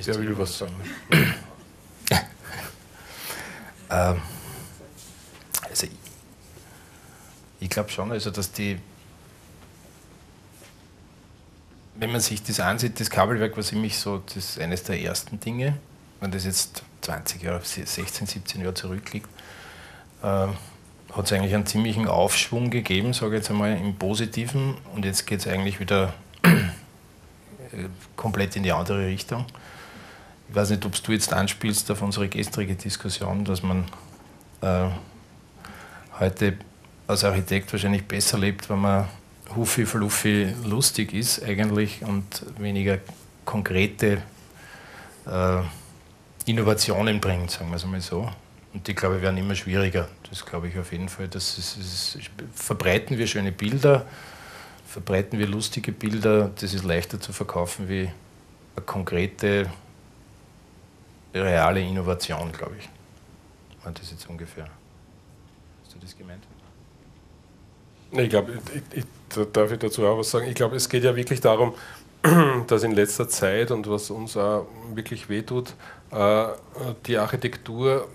Wer will was sagen? Ähm, also ich, ich glaube schon, also dass die wenn man sich das ansieht, das Kabelwerk war ziemlich so, das eines der ersten Dinge, wenn das jetzt 20 Jahre, 16, 17 Jahre zurückliegt, äh, hat es eigentlich einen ziemlichen Aufschwung gegeben, sage ich jetzt einmal im Positiven. Und jetzt geht es eigentlich wieder komplett in die andere Richtung. Ich weiß nicht, ob du jetzt anspielst auf unsere gestrige Diskussion, dass man äh, heute als Architekt wahrscheinlich besser lebt, wenn man Hufi Fluffi lustig ist eigentlich und weniger konkrete äh, Innovationen bringt, sagen wir es mal so. Und die, glaube ich, werden immer schwieriger. Das glaube ich auf jeden Fall. Das ist, ist, verbreiten wir schöne Bilder, verbreiten wir lustige Bilder, das ist leichter zu verkaufen wie eine konkrete, reale Innovation, glaube ich. Das ist jetzt ungefähr. Hast du das gemeint? Ich glaube, ich, ich, darf ich dazu auch was sagen. Ich glaube, es geht ja wirklich darum, dass in letzter Zeit und was uns auch wirklich wehtut, äh, die Architektur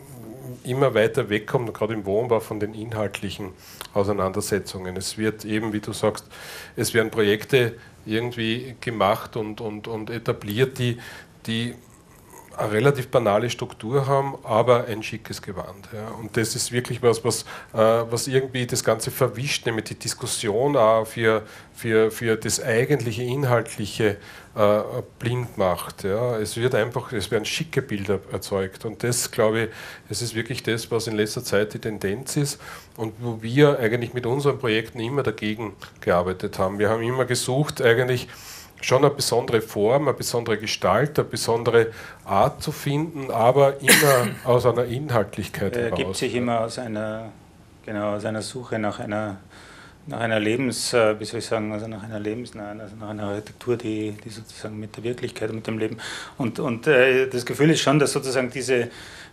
immer weiter wegkommt, gerade im Wohnbau, von den inhaltlichen Auseinandersetzungen. Es wird eben, wie du sagst, es werden Projekte irgendwie gemacht und, und, und etabliert, die, die eine relativ banale Struktur haben, aber ein schickes Gewand. Ja. Und das ist wirklich was, was, äh, was irgendwie das Ganze verwischt, nämlich die Diskussion auch für, für, für das eigentliche Inhaltliche äh, blind macht. Ja. Es wird einfach, es werden schicke Bilder erzeugt. Und das, glaube ich, es ist wirklich das, was in letzter Zeit die Tendenz ist und wo wir eigentlich mit unseren Projekten immer dagegen gearbeitet haben. Wir haben immer gesucht, eigentlich, schon eine besondere Form, eine besondere Gestalt, eine besondere Art zu finden, aber immer aus einer Inhaltlichkeit heraus. Er gibt sich immer aus einer, genau, aus einer Suche nach einer, nach einer Lebens, äh, wie soll ich sagen, also nach einer lebensnahen, also nach einer Architektur, die, die sozusagen mit der Wirklichkeit und mit dem Leben. Und, und äh, das Gefühl ist schon, dass sozusagen diese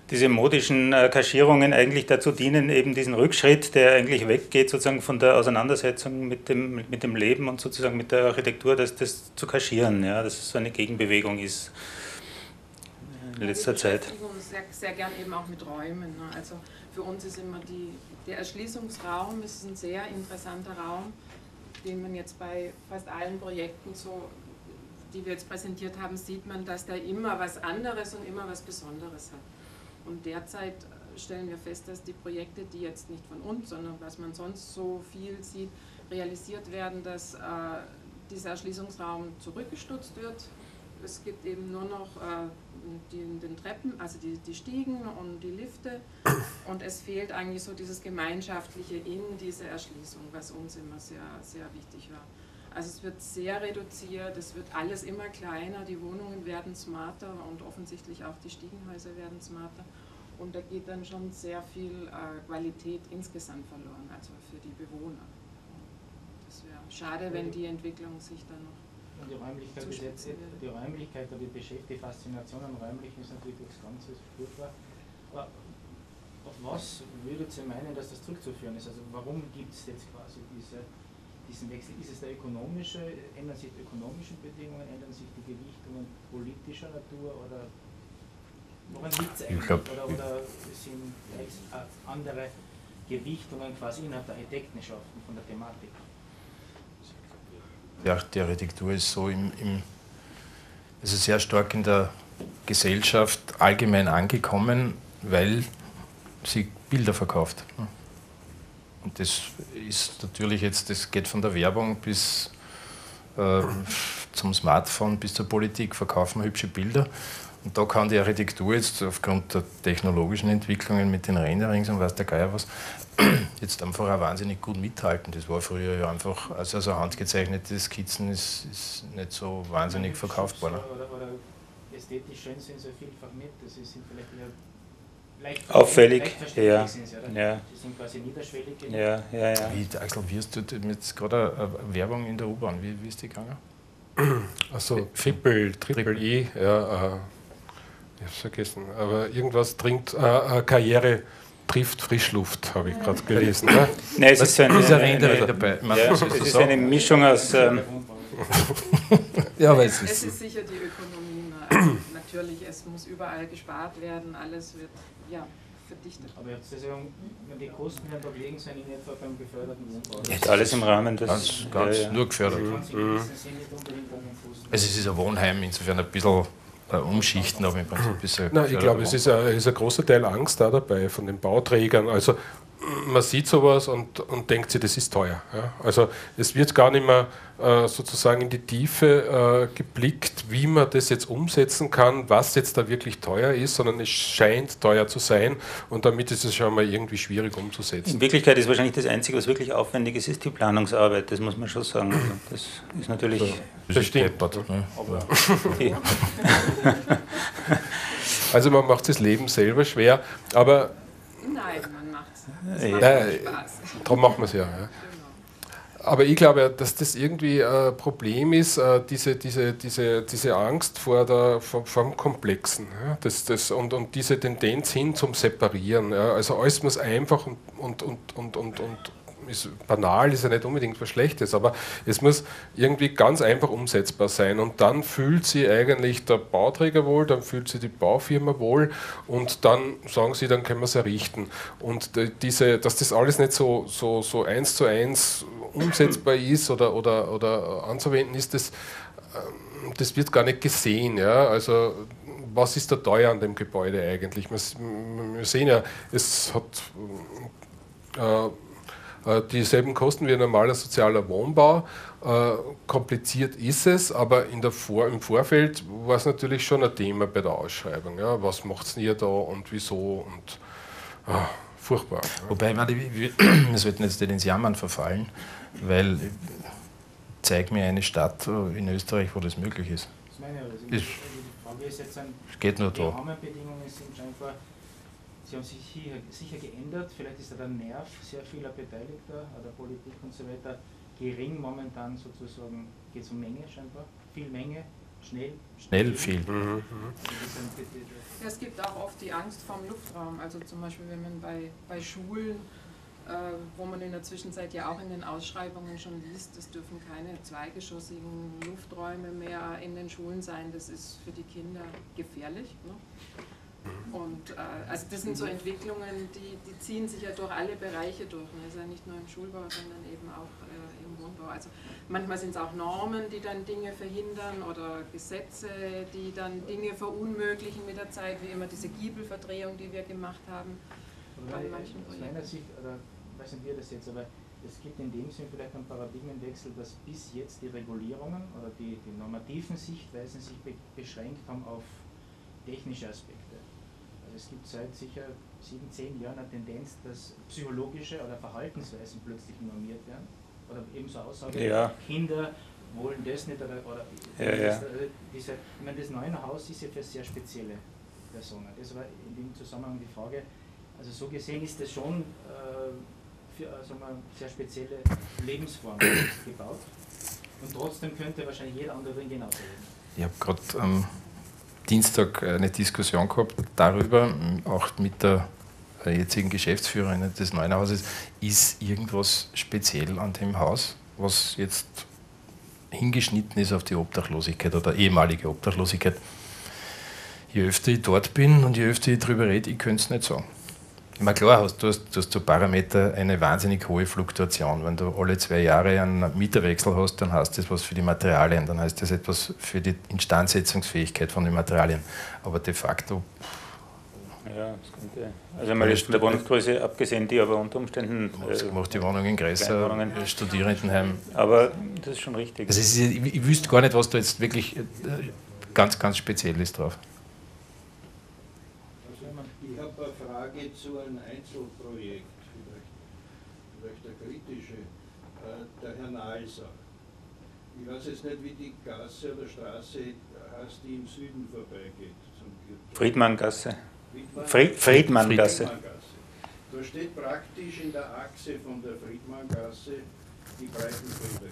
diese modischen äh, Kaschierungen eigentlich dazu dienen, eben diesen Rückschritt, der eigentlich weggeht sozusagen von der Auseinandersetzung mit dem, mit dem Leben und sozusagen mit der Architektur, das, das zu kaschieren, ja, dass es so eine Gegenbewegung ist in letzter Zeit. Sehr, sehr gern eben auch mit Räumen. Ne? Also für uns ist immer die, der Erschließungsraum ist ein sehr interessanter Raum, den man jetzt bei fast allen Projekten so die wir jetzt präsentiert haben, sieht man, dass der immer was anderes und immer was Besonderes hat. Und derzeit äh, stellen wir fest, dass die Projekte, die jetzt nicht von uns, sondern was man sonst so viel sieht, realisiert werden, dass äh, dieser Erschließungsraum zurückgestutzt wird. Es gibt eben nur noch äh, die, den Treppen, also die, die Stiegen und die Lifte. Und es fehlt eigentlich so dieses Gemeinschaftliche in dieser Erschließung, was uns immer sehr, sehr wichtig war. Also es wird sehr reduziert, es wird alles immer kleiner, die Wohnungen werden smarter und offensichtlich auch die Stiegenhäuser werden smarter. Und da geht dann schon sehr viel äh, Qualität insgesamt verloren, also für die Bewohner. Das wäre schade, wenn die Entwicklung sich dann noch. Und die Räumlichkeit, bis jetzt, die Räumlichkeit oder die, die Faszination am Räumlichen ist natürlich das Ganze furchtbar. Aber auf was würdet ihr meinen, dass das zurückzuführen ist? Also warum gibt es jetzt quasi diese diesen Wechsel? Ist es der ökonomische, ändern sich die ökonomischen Bedingungen, ändern sich die Gewichtungen politischer Natur oder woran liegt es eigentlich? Glaub, oder, oder sind andere Gewichtungen quasi innerhalb der Architektenschaften von der Thematik? Ja, die Architektur ist so im, im also sehr stark in der Gesellschaft allgemein angekommen, weil sie Bilder verkauft. Und das ist natürlich jetzt, das geht von der Werbung bis äh, zum Smartphone bis zur Politik, verkaufen hübsche Bilder. Und da kann die Architektur jetzt aufgrund der technologischen Entwicklungen mit den Renderings und weiß der Geier was, jetzt einfach auch wahnsinnig gut mithalten. Das war früher ja einfach, also, also handgezeichnete Skizzen ist, ist nicht so wahnsinnig verkauft worden. Oder, oder ästhetisch schön sind sie vielfach nicht. Das sind vielleicht eher leicht auffällig. Leicht ja. Sind, ja. Die sind quasi niederschwellig. Ja, ja, ja. Wie, Axel, wie hast du jetzt gerade eine Werbung in der U-Bahn? Wie, wie ist die gegangen? Also Triple, Triple E, ja, äh, ich hab's vergessen, aber irgendwas trinkt, äh, Karriere trifft Frischluft, habe ich gerade gelesen. Ne? Nein, es ist, eine, eine, eine, dabei. Ja, es ist eine Mischung aus. Ähm ja, aber es ist, es ist sicher die Ökonomie. Also natürlich, es muss überall gespart werden, alles wird ja, verdichtet. Aber jetzt Saison, wenn die Kosten werden dagegen sein, in etwa beim geförderten Wohnbau. Nicht alles im Rahmen des. Ganz, ganz ja, ja. nur gefördert. Mhm. Also es ist ein Wohnheim, insofern ein bisschen äh, umschichten, aber im Prinzip ist es Nein, ich glaube, es ist ein, ist ein großer Teil Angst da dabei von den Bauträgern. Also man sieht sowas und, und denkt sich, das ist teuer. Ja? Also es wird gar nicht mehr äh, sozusagen in die Tiefe äh, geblickt, wie man das jetzt umsetzen kann, was jetzt da wirklich teuer ist, sondern es scheint teuer zu sein und damit ist es schon mal irgendwie schwierig umzusetzen. In Wirklichkeit ist wahrscheinlich das Einzige, was wirklich aufwendig ist, ist die Planungsarbeit, das muss man schon sagen. Also das ist natürlich... Ja, das stimmt. Ne? Aber, also man macht das Leben selber schwer, aber... Nein, man macht es. Äh, darum machen wir es ja. ja. Aber ich glaube, dass das irgendwie ein Problem ist, äh, diese, diese, diese, diese Angst vor, der, vor, vor dem Komplexen ja, das, das, und, und diese Tendenz hin zum Separieren. Ja. Also alles muss einfach und, und, und, und, und, und ist banal, ist ja nicht unbedingt was Schlechtes, aber es muss irgendwie ganz einfach umsetzbar sein. Und dann fühlt sie eigentlich der Bauträger wohl, dann fühlt sie die Baufirma wohl und dann sagen sie, dann können wir es errichten. Und diese, dass das alles nicht so, so, so eins zu eins umsetzbar ist oder, oder, oder anzuwenden ist, das, ähm, das wird gar nicht gesehen. Ja? Also was ist da teuer an dem Gebäude eigentlich? Wir, sehen ja, es hat äh, äh, dieselben Kosten wie ein normaler sozialer Wohnbau. Äh, kompliziert ist es, aber in der Vor im Vorfeld war es natürlich schon ein Thema bei der Ausschreibung. Ja? Was macht ihr da und wieso? Und, äh, furchtbar. Wobei, meine, wir, wir sollten jetzt nicht ins Jammern verfallen weil zeig mir eine Stadt in Österreich, wo das möglich ist. Das meine ich, also Frage ist jetzt es geht nur die da. Rahmenbedingungen sind scheinbar, sie haben sich hier sicher geändert, vielleicht ist da der Nerv sehr vieler Beteiligter, der Politik und so weiter gering momentan sozusagen, geht es um Menge scheinbar, viel Menge, schnell. Schnell viel. Mhm. Ja, es gibt auch oft die Angst vorm Luftraum, also zum Beispiel wenn man bei, bei Schulen wo man in der Zwischenzeit ja auch in den Ausschreibungen schon liest, es dürfen keine zweigeschossigen Lufträume mehr in den Schulen sein. Das ist für die Kinder gefährlich. Ne? Und äh, also das sind so Entwicklungen, die, die ziehen sich ja durch alle Bereiche durch. Ne? Also nicht nur im Schulbau, sondern eben auch äh, im Wohnbau. Also manchmal sind es auch Normen, die dann Dinge verhindern oder Gesetze, die dann Dinge verunmöglichen mit der Zeit, wie immer diese Giebelverdrehung, die wir gemacht haben. Bei manchen Projekten weiß nicht, wie ihr das jetzt, aber es gibt in dem Sinn vielleicht einen Paradigmenwechsel, dass bis jetzt die Regulierungen oder die, die normativen Sichtweisen sich be beschränkt haben auf technische Aspekte. Also es gibt seit sicher sieben, zehn Jahren eine Tendenz, dass psychologische oder Verhaltensweisen plötzlich normiert werden. Oder ebenso Aussage, ja. Kinder wollen das nicht oder, oder ja, ja. Also diese, ich meine, das neue Haus ist ja für sehr spezielle Personen. Das war in dem Zusammenhang die Frage, also so gesehen ist das schon äh, für also sehr spezielle Lebensformen gebaut. Und trotzdem könnte wahrscheinlich jeder andere drin genauso leben. Ich habe gerade am Dienstag eine Diskussion gehabt darüber, auch mit der jetzigen Geschäftsführerin des neuen Hauses, ist irgendwas speziell an dem Haus, was jetzt hingeschnitten ist auf die Obdachlosigkeit oder ehemalige Obdachlosigkeit. Je öfter ich dort bin und je öfter ich darüber rede, ich könnte es nicht sagen. Ich meine, klar, hast, du, hast, du hast zu Parameter eine wahnsinnig hohe Fluktuation. Wenn du alle zwei Jahre einen Mieterwechsel hast, dann heißt das was für die Materialien, dann heißt das etwas für die Instandsetzungsfähigkeit von den Materialien. Aber de facto. Ja, das könnte. Also mal von der Wohnungsgröße abgesehen, die aber unter Umständen. Äh, macht die Wohnungen größer, Studierendenheim. Aber das ist schon richtig. Also ist, ich, ich wüsste gar nicht, was da jetzt wirklich äh, ganz, ganz speziell ist drauf. Frage zu einem Einzelprojekt, vielleicht, vielleicht der kritische, äh, Nalser. Ich weiß jetzt nicht, wie die Gasse oder Straße heißt, die im Süden vorbeigeht. Friedmanngasse. Fried Friedmanngasse. Da steht praktisch in der Achse von der Friedmanngasse die Breitenfelder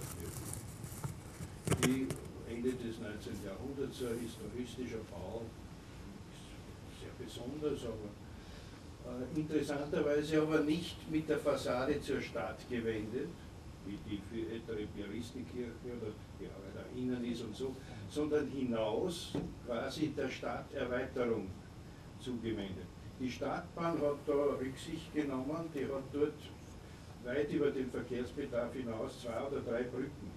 Die Ende des 19. Jahrhunderts, ein historistischer Bau, sehr besonders, aber äh, interessanterweise aber nicht mit der Fassade zur Stadt gewendet, wie die für etwa Piaristenkirche oder die da innen ist und so, sondern hinaus quasi der Stadterweiterung zugewendet. Die Stadtbahn hat da Rücksicht genommen, die hat dort weit über den Verkehrsbedarf hinaus zwei oder drei Brücken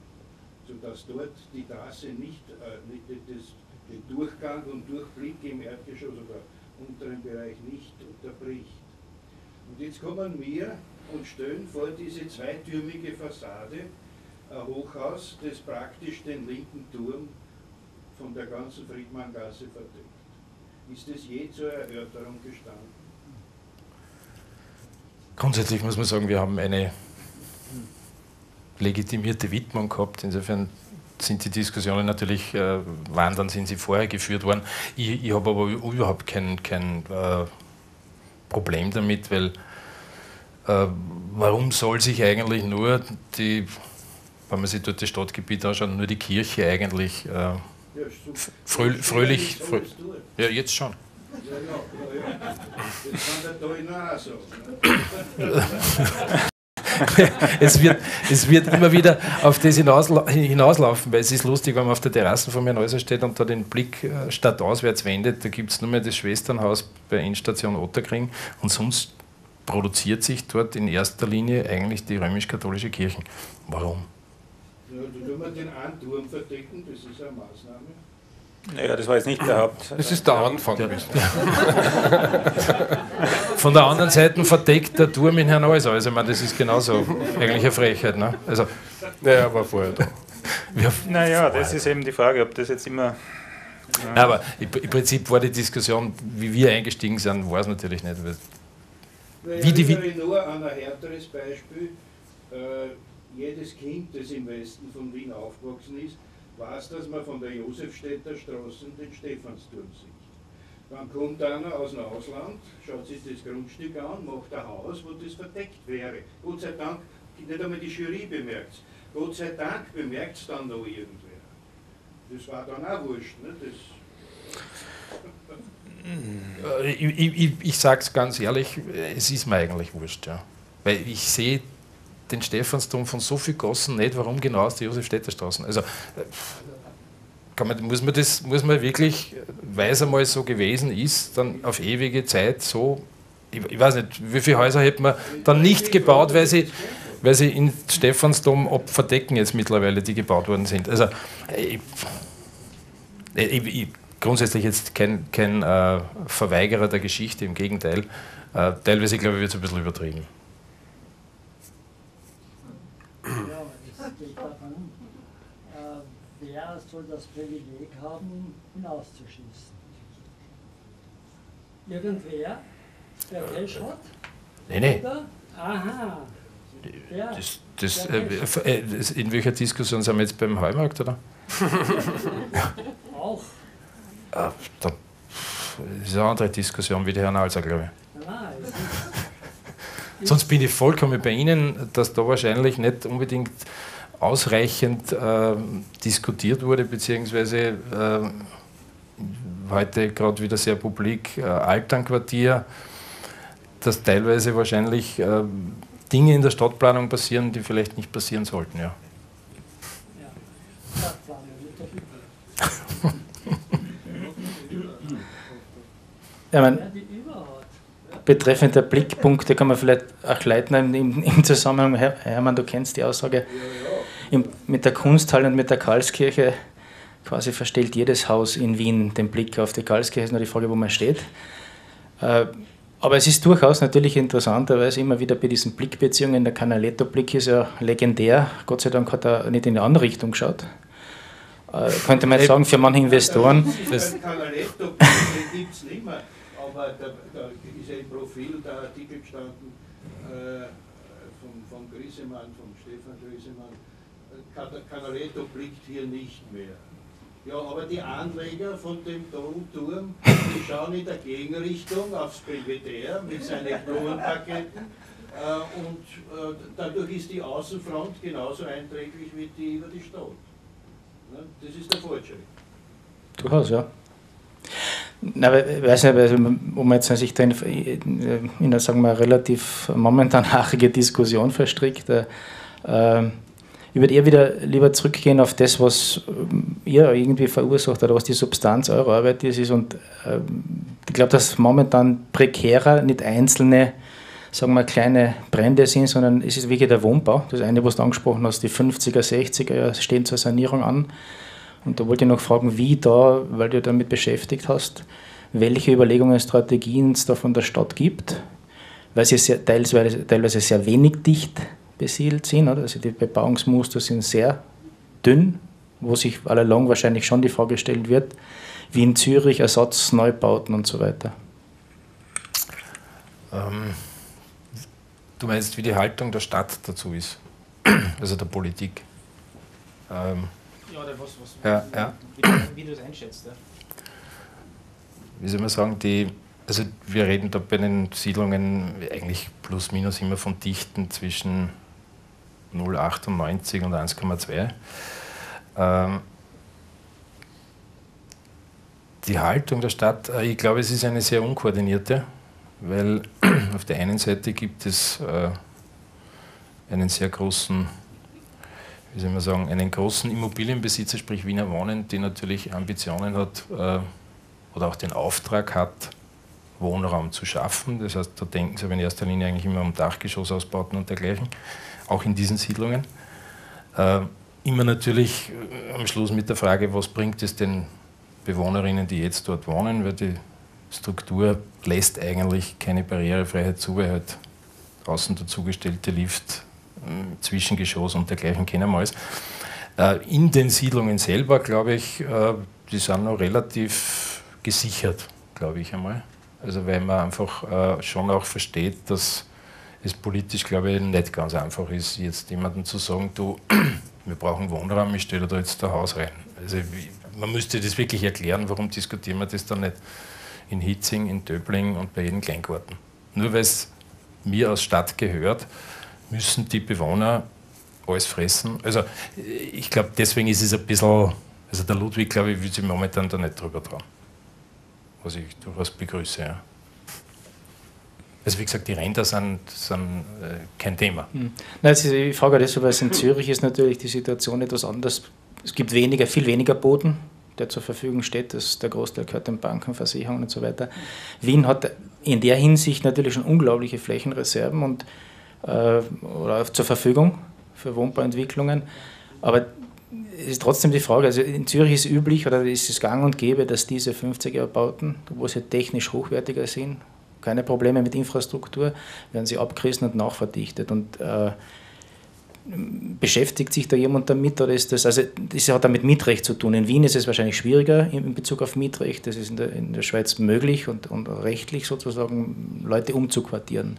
sodass dort die Trasse nicht, äh, nicht das, den Durchgang und Durchblick im Erdgeschoss oder unteren Bereich nicht unterbricht. Und jetzt kommen wir und stellen vor diese zweitürmige Fassade, ein Hochhaus, das praktisch den linken Turm von der ganzen Friedmanngasse verdeckt. Ist das je zur Erörterung gestanden? Grundsätzlich muss man sagen, wir haben eine legitimierte Widmung gehabt. Insofern sind die Diskussionen natürlich, äh, wann dann sind sie vorher geführt worden. Ich, ich habe aber überhaupt kein, kein äh, Problem damit, weil äh, warum soll sich eigentlich nur die, wenn man sich dort das Stadtgebiet anschaut, nur die Kirche eigentlich äh, ja, fröhlich, fröhlich ja, jetzt schon. Es, wird, es wird immer wieder auf das hinausla hinauslaufen, weil es ist lustig, wenn man auf der Terrasse von mir steht und da den Blick äh, stadtauswärts wendet, da gibt es nur mehr das Schwesternhaus bei Endstation Otterkring und sonst produziert sich dort in erster Linie eigentlich die römisch-katholische Kirche. Warum? Ja, du tun wir den einen Turm verdecken, das ist eine Maßnahme. Naja, das war jetzt nicht der Haupt. Das ist der Anfang. Der, Von der anderen Seite verdeckt der Turm in Hernals. Also, ich meine, das ist genauso eigentlich eine Frechheit. Ne? Also, naja, war vorher da. naja, das ist eben die Frage, ob das jetzt immer. Ja. Aber im Prinzip war die Diskussion, wie wir eingestiegen sind, war es natürlich nicht. Wie die, ich nur an ein härteres Beispiel. Äh, jedes Kind, das im Westen von Wien aufgewachsen ist, weiß, dass man von der Josefstädter Straße den Stephansturm sieht. Dann kommt einer aus dem Ausland, schaut sich das Grundstück an, macht ein Haus, wo das verdeckt wäre. Gott sei Dank, nicht einmal die Jury bemerkt es. Gott sei Dank bemerkt es dann noch irgendwer. Das war dann auch wurscht. Ne? Das ich, ich, ich sage es ganz ehrlich, es ist mir eigentlich wurscht. Ja. Weil ich sehe den Stephansdom von so viel Gossen nicht, warum genau aus der Josefstädter Straße. Also, kann man, muss, man das, muss man wirklich, weil es einmal so gewesen ist, dann auf ewige Zeit so, ich, ich weiß nicht, wie viele Häuser hätte man dann nicht gebaut, weil sie, weil sie in Stephansdom ab verdecken jetzt mittlerweile, die gebaut worden sind. Also, ich, ich, ich grundsätzlich jetzt kein, kein äh, Verweigerer der Geschichte, im Gegenteil. Äh, teilweise, glaube ich, wird es ein bisschen übertrieben. soll das Privileg haben, hinauszuschießen. Irgendwer, der Cash hat? Nee, nee. Oder? Aha. Der, das, das, äh, äh, in welcher Diskussion sind wir jetzt beim Heumarkt, oder? Auch. Ah, da, das ist eine andere Diskussion wie die Herrn Alser, glaube ich. Sonst bin ich vollkommen bei Ihnen, dass da wahrscheinlich nicht unbedingt ausreichend äh, diskutiert wurde, beziehungsweise äh, heute gerade wieder sehr publik, äh, Alternquartier, dass teilweise wahrscheinlich äh, Dinge in der Stadtplanung passieren, die vielleicht nicht passieren sollten. Ja. ja, mein, betreffend der Blickpunkte kann man vielleicht auch leiten im, im Zusammenhang, Hermann, du kennst die Aussage, im, mit der Kunsthalle und mit der Karlskirche quasi verstellt jedes Haus in Wien den Blick auf die Karlskirche. ist nur die Frage, wo man steht. Äh, aber es ist durchaus natürlich interessanterweise immer wieder bei diesen Blickbeziehungen. Der Canaletto-Blick ist ja legendär. Gott sei Dank hat er nicht in die andere Richtung geschaut. Äh, könnte man jetzt sagen, für manche Investoren. Das Canaletto-Blick gibt es nicht mehr, aber da, ist ja im Profil der Artikel gestanden äh, von, von Griesemann, von Stefan Griesemann, Canaletto blickt hier nicht mehr. Ja, aber die Anleger von dem Turm, die schauen in der Gegenrichtung aufs Belvedere mit seinen Blumenpaketten äh, und äh, dadurch ist die Außenfront genauso einträglich wie die über die Stadt. Ne? Das ist der Fortschritt. Durchaus, ja. Na, ich weiß nicht, ob man sich da in, in, einer sagen wir, relativ momentan haarige Diskussion verstrickt. Äh, ich würde eher wieder lieber zurückgehen auf das, was ähm, ihr irgendwie verursacht oder was die Substanz eurer Arbeit ist. Und ähm, ich glaube, dass momentan prekärer nicht einzelne sagen wir, kleine Brände sind, sondern es ist wirklich der Wohnbau. Das eine, was du angesprochen hast, die 50er, 60er Jahre stehen zur Sanierung an. Und da wollte ich noch fragen, wie da, weil du damit beschäftigt hast, welche Überlegungen, Strategien es da von der Stadt gibt, weil sie sehr, teilweise, teilweise sehr wenig dicht besiedelt sind. Oder? Also die Bebauungsmuster sind sehr dünn, wo sich allalong wahrscheinlich schon die Frage gestellt wird, wie in Zürich Ersatz, Neubauten und so weiter. Ähm, du meinst, wie die Haltung der Stadt dazu ist, also der Politik. Ähm, oder was, was ja, ja. Wie, du es einschätzt. Ja. Wie soll man sagen, die, also wir reden da bei den Siedlungen eigentlich plus minus immer von Dichten zwischen 0,98 und 1,2. Ähm, die Haltung der Stadt, äh, ich glaube, es ist eine sehr unkoordinierte, weil auf der einen Seite gibt es äh, einen sehr großen, wie soll man sagen, einen großen Immobilienbesitzer, sprich Wiener Wohnen, die natürlich Ambitionen hat äh, oder auch den Auftrag hat, Wohnraum zu schaffen. Das heißt, da denken sie aber in erster Linie eigentlich immer um Dachgeschossausbauten und dergleichen, auch in diesen Siedlungen. Immer natürlich am Schluss mit der Frage, was bringt es den Bewohnerinnen, die jetzt dort wohnen, weil die Struktur lässt eigentlich keine Barrierefreiheit zu, weil halt außen dazugestellte Lift, Zwischengeschoss und dergleichen kennen wir alles. Äh, in den Siedlungen selber, glaube ich, äh, die sind noch relativ gesichert, glaube ich einmal. Also weil man einfach äh, schon auch versteht, dass es politisch, glaube ich, nicht ganz einfach ist, jetzt jemandem zu sagen, du, wir brauchen Wohnraum, ich stelle da jetzt ein Haus rein. Also man müsste das wirklich erklären, warum diskutieren wir das dann nicht in Hitzing, in Döbling und bei jedem Kleingarten. Nur weil es mir als Stadt gehört, müssen die Bewohner alles fressen. Also ich glaube, deswegen ist es ein bisschen, also der Ludwig, glaube ich, will sich momentan da nicht drüber trauen. Was ich durchaus begrüße, ja. Also wie gesagt, die Ränder sind, sind äh, kein Thema. Hm. Nein, ich frage das, weil in Zürich ist natürlich die Situation etwas anders es gibt weniger, viel weniger Boden, der zur Verfügung steht. Das, der Großteil gehört den Banken, Versicherungen und so weiter. Wien hat in der Hinsicht natürlich schon unglaubliche Flächenreserven und, oder zur Verfügung für Wohnbauentwicklungen. Aber es ist trotzdem die Frage, also in Zürich ist üblich oder ist es gang und gäbe, dass diese 50er-Bauten, wo sie technisch hochwertiger sind, keine Probleme mit Infrastruktur, werden sie abgerissen und nachverdichtet. Und äh, beschäftigt sich da jemand damit oder ist das, also das hat damit Mietrecht zu tun. In Wien ist es wahrscheinlich schwieriger in Bezug auf Mietrecht, das ist in der, in der Schweiz möglich und, und rechtlich sozusagen Leute umzuquartieren.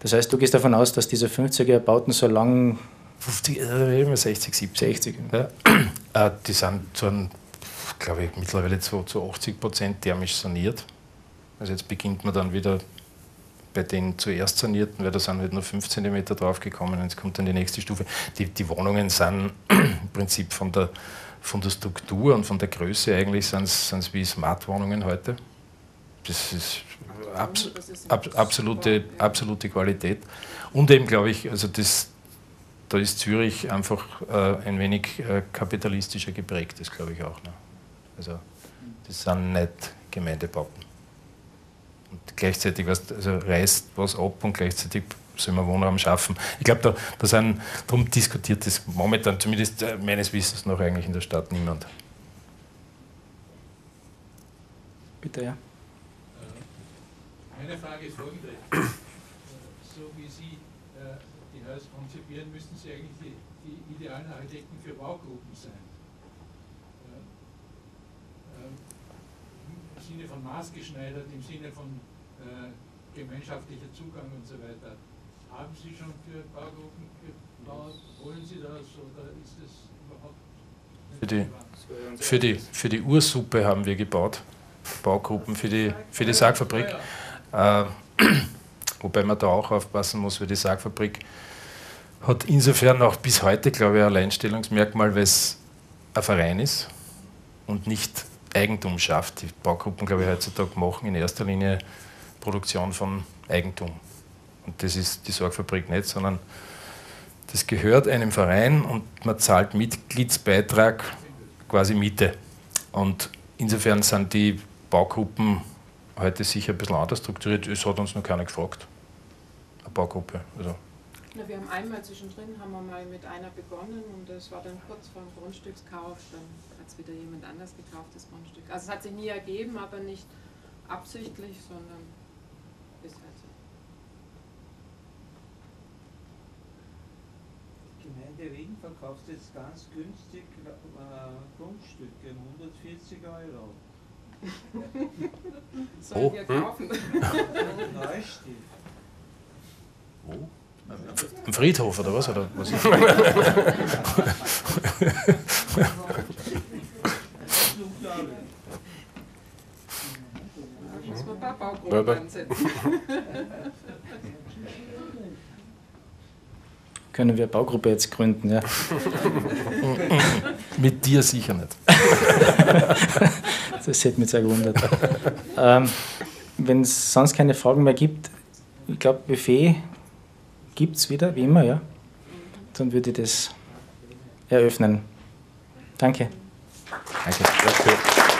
Das heißt, du gehst davon aus, dass diese 50er Bauten so lang 50, äh, 60, 70. 60. Ja. Äh, die sind zu einem, glaube ich, mittlerweile zu, zu 80 Prozent thermisch saniert. Also jetzt beginnt man dann wieder bei den zuerst sanierten, weil da sind halt nur 5 cm draufgekommen, jetzt kommt dann die nächste Stufe. Die, die Wohnungen sind im Prinzip von der, von der Struktur und von der Größe eigentlich sind es wie Smart-Wohnungen heute. Das ist, abs, ab, absolute, absolute Qualität. Und eben, glaube ich, also das, da ist Zürich einfach äh, ein wenig äh, kapitalistischer geprägt, das glaube ich auch. Ne? Also, das sind nicht Gemeindebauten und gleichzeitig was, also reißt was ab und gleichzeitig soll man Wohnraum schaffen. Ich glaube, da, da sind, darum diskutiert das momentan, zumindest äh, meines Wissens noch eigentlich in der Stadt niemand. Bitte, ja. Meine Frage ist folgende. So wie Sie äh, die Häuser konzipieren, müssten Sie eigentlich die, die idealen Architekten für Baugruppen sein. Sinne von maßgeschneidert, im Sinne von äh, gemeinschaftlicher Zugang und so weiter. Haben Sie schon für Baugruppen gebaut? Wollen Sie das oder ist das überhaupt für die, für, die, für die Ursuppe haben wir gebaut, Baugruppen für die, für die Sargfabrik. Äh, wobei man da auch aufpassen muss, weil die Sargfabrik hat insofern auch bis heute, glaube ich, ein Alleinstellungsmerkmal, weil es ein Verein ist und nicht Eigentum schafft. Die Baugruppen, glaube ich, heutzutage machen in erster Linie Produktion von Eigentum. Und das ist die Sorgfabrik nicht, sondern das gehört einem Verein und man zahlt Mitgliedsbeitrag quasi Miete. Und insofern sind die Baugruppen heute sicher ein bisschen anders strukturiert. Es hat uns noch keiner gefragt. Baugruppe. Also Na, wir haben einmal zwischendrin haben wir mal mit einer begonnen und das war dann kurz vor dem Grundstückskauf, dann hat es wieder jemand anders gekauft, das Grundstück. Also es hat sich nie ergeben, aber nicht absichtlich, sondern ist halt so. Die Gemeinde Wien verkauft jetzt ganz günstig äh, Grundstücke um 140 Euro. Sollen Oh, wir hm. kaufen? Neustift. ein Friedhof oder was? Oder was? Muss man ein paar Baugruppen ansetzen. Können wir eine Baugruppe jetzt gründen, ja. Mit dir sicher nicht. Das hätte mich sehr gewundert. ähm, Wenn es sonst keine Fragen mehr gibt, ich glaube, Buffet gibt es wieder, wie immer, ja. Dann würde ich das eröffnen. Danke. Danke. Danke.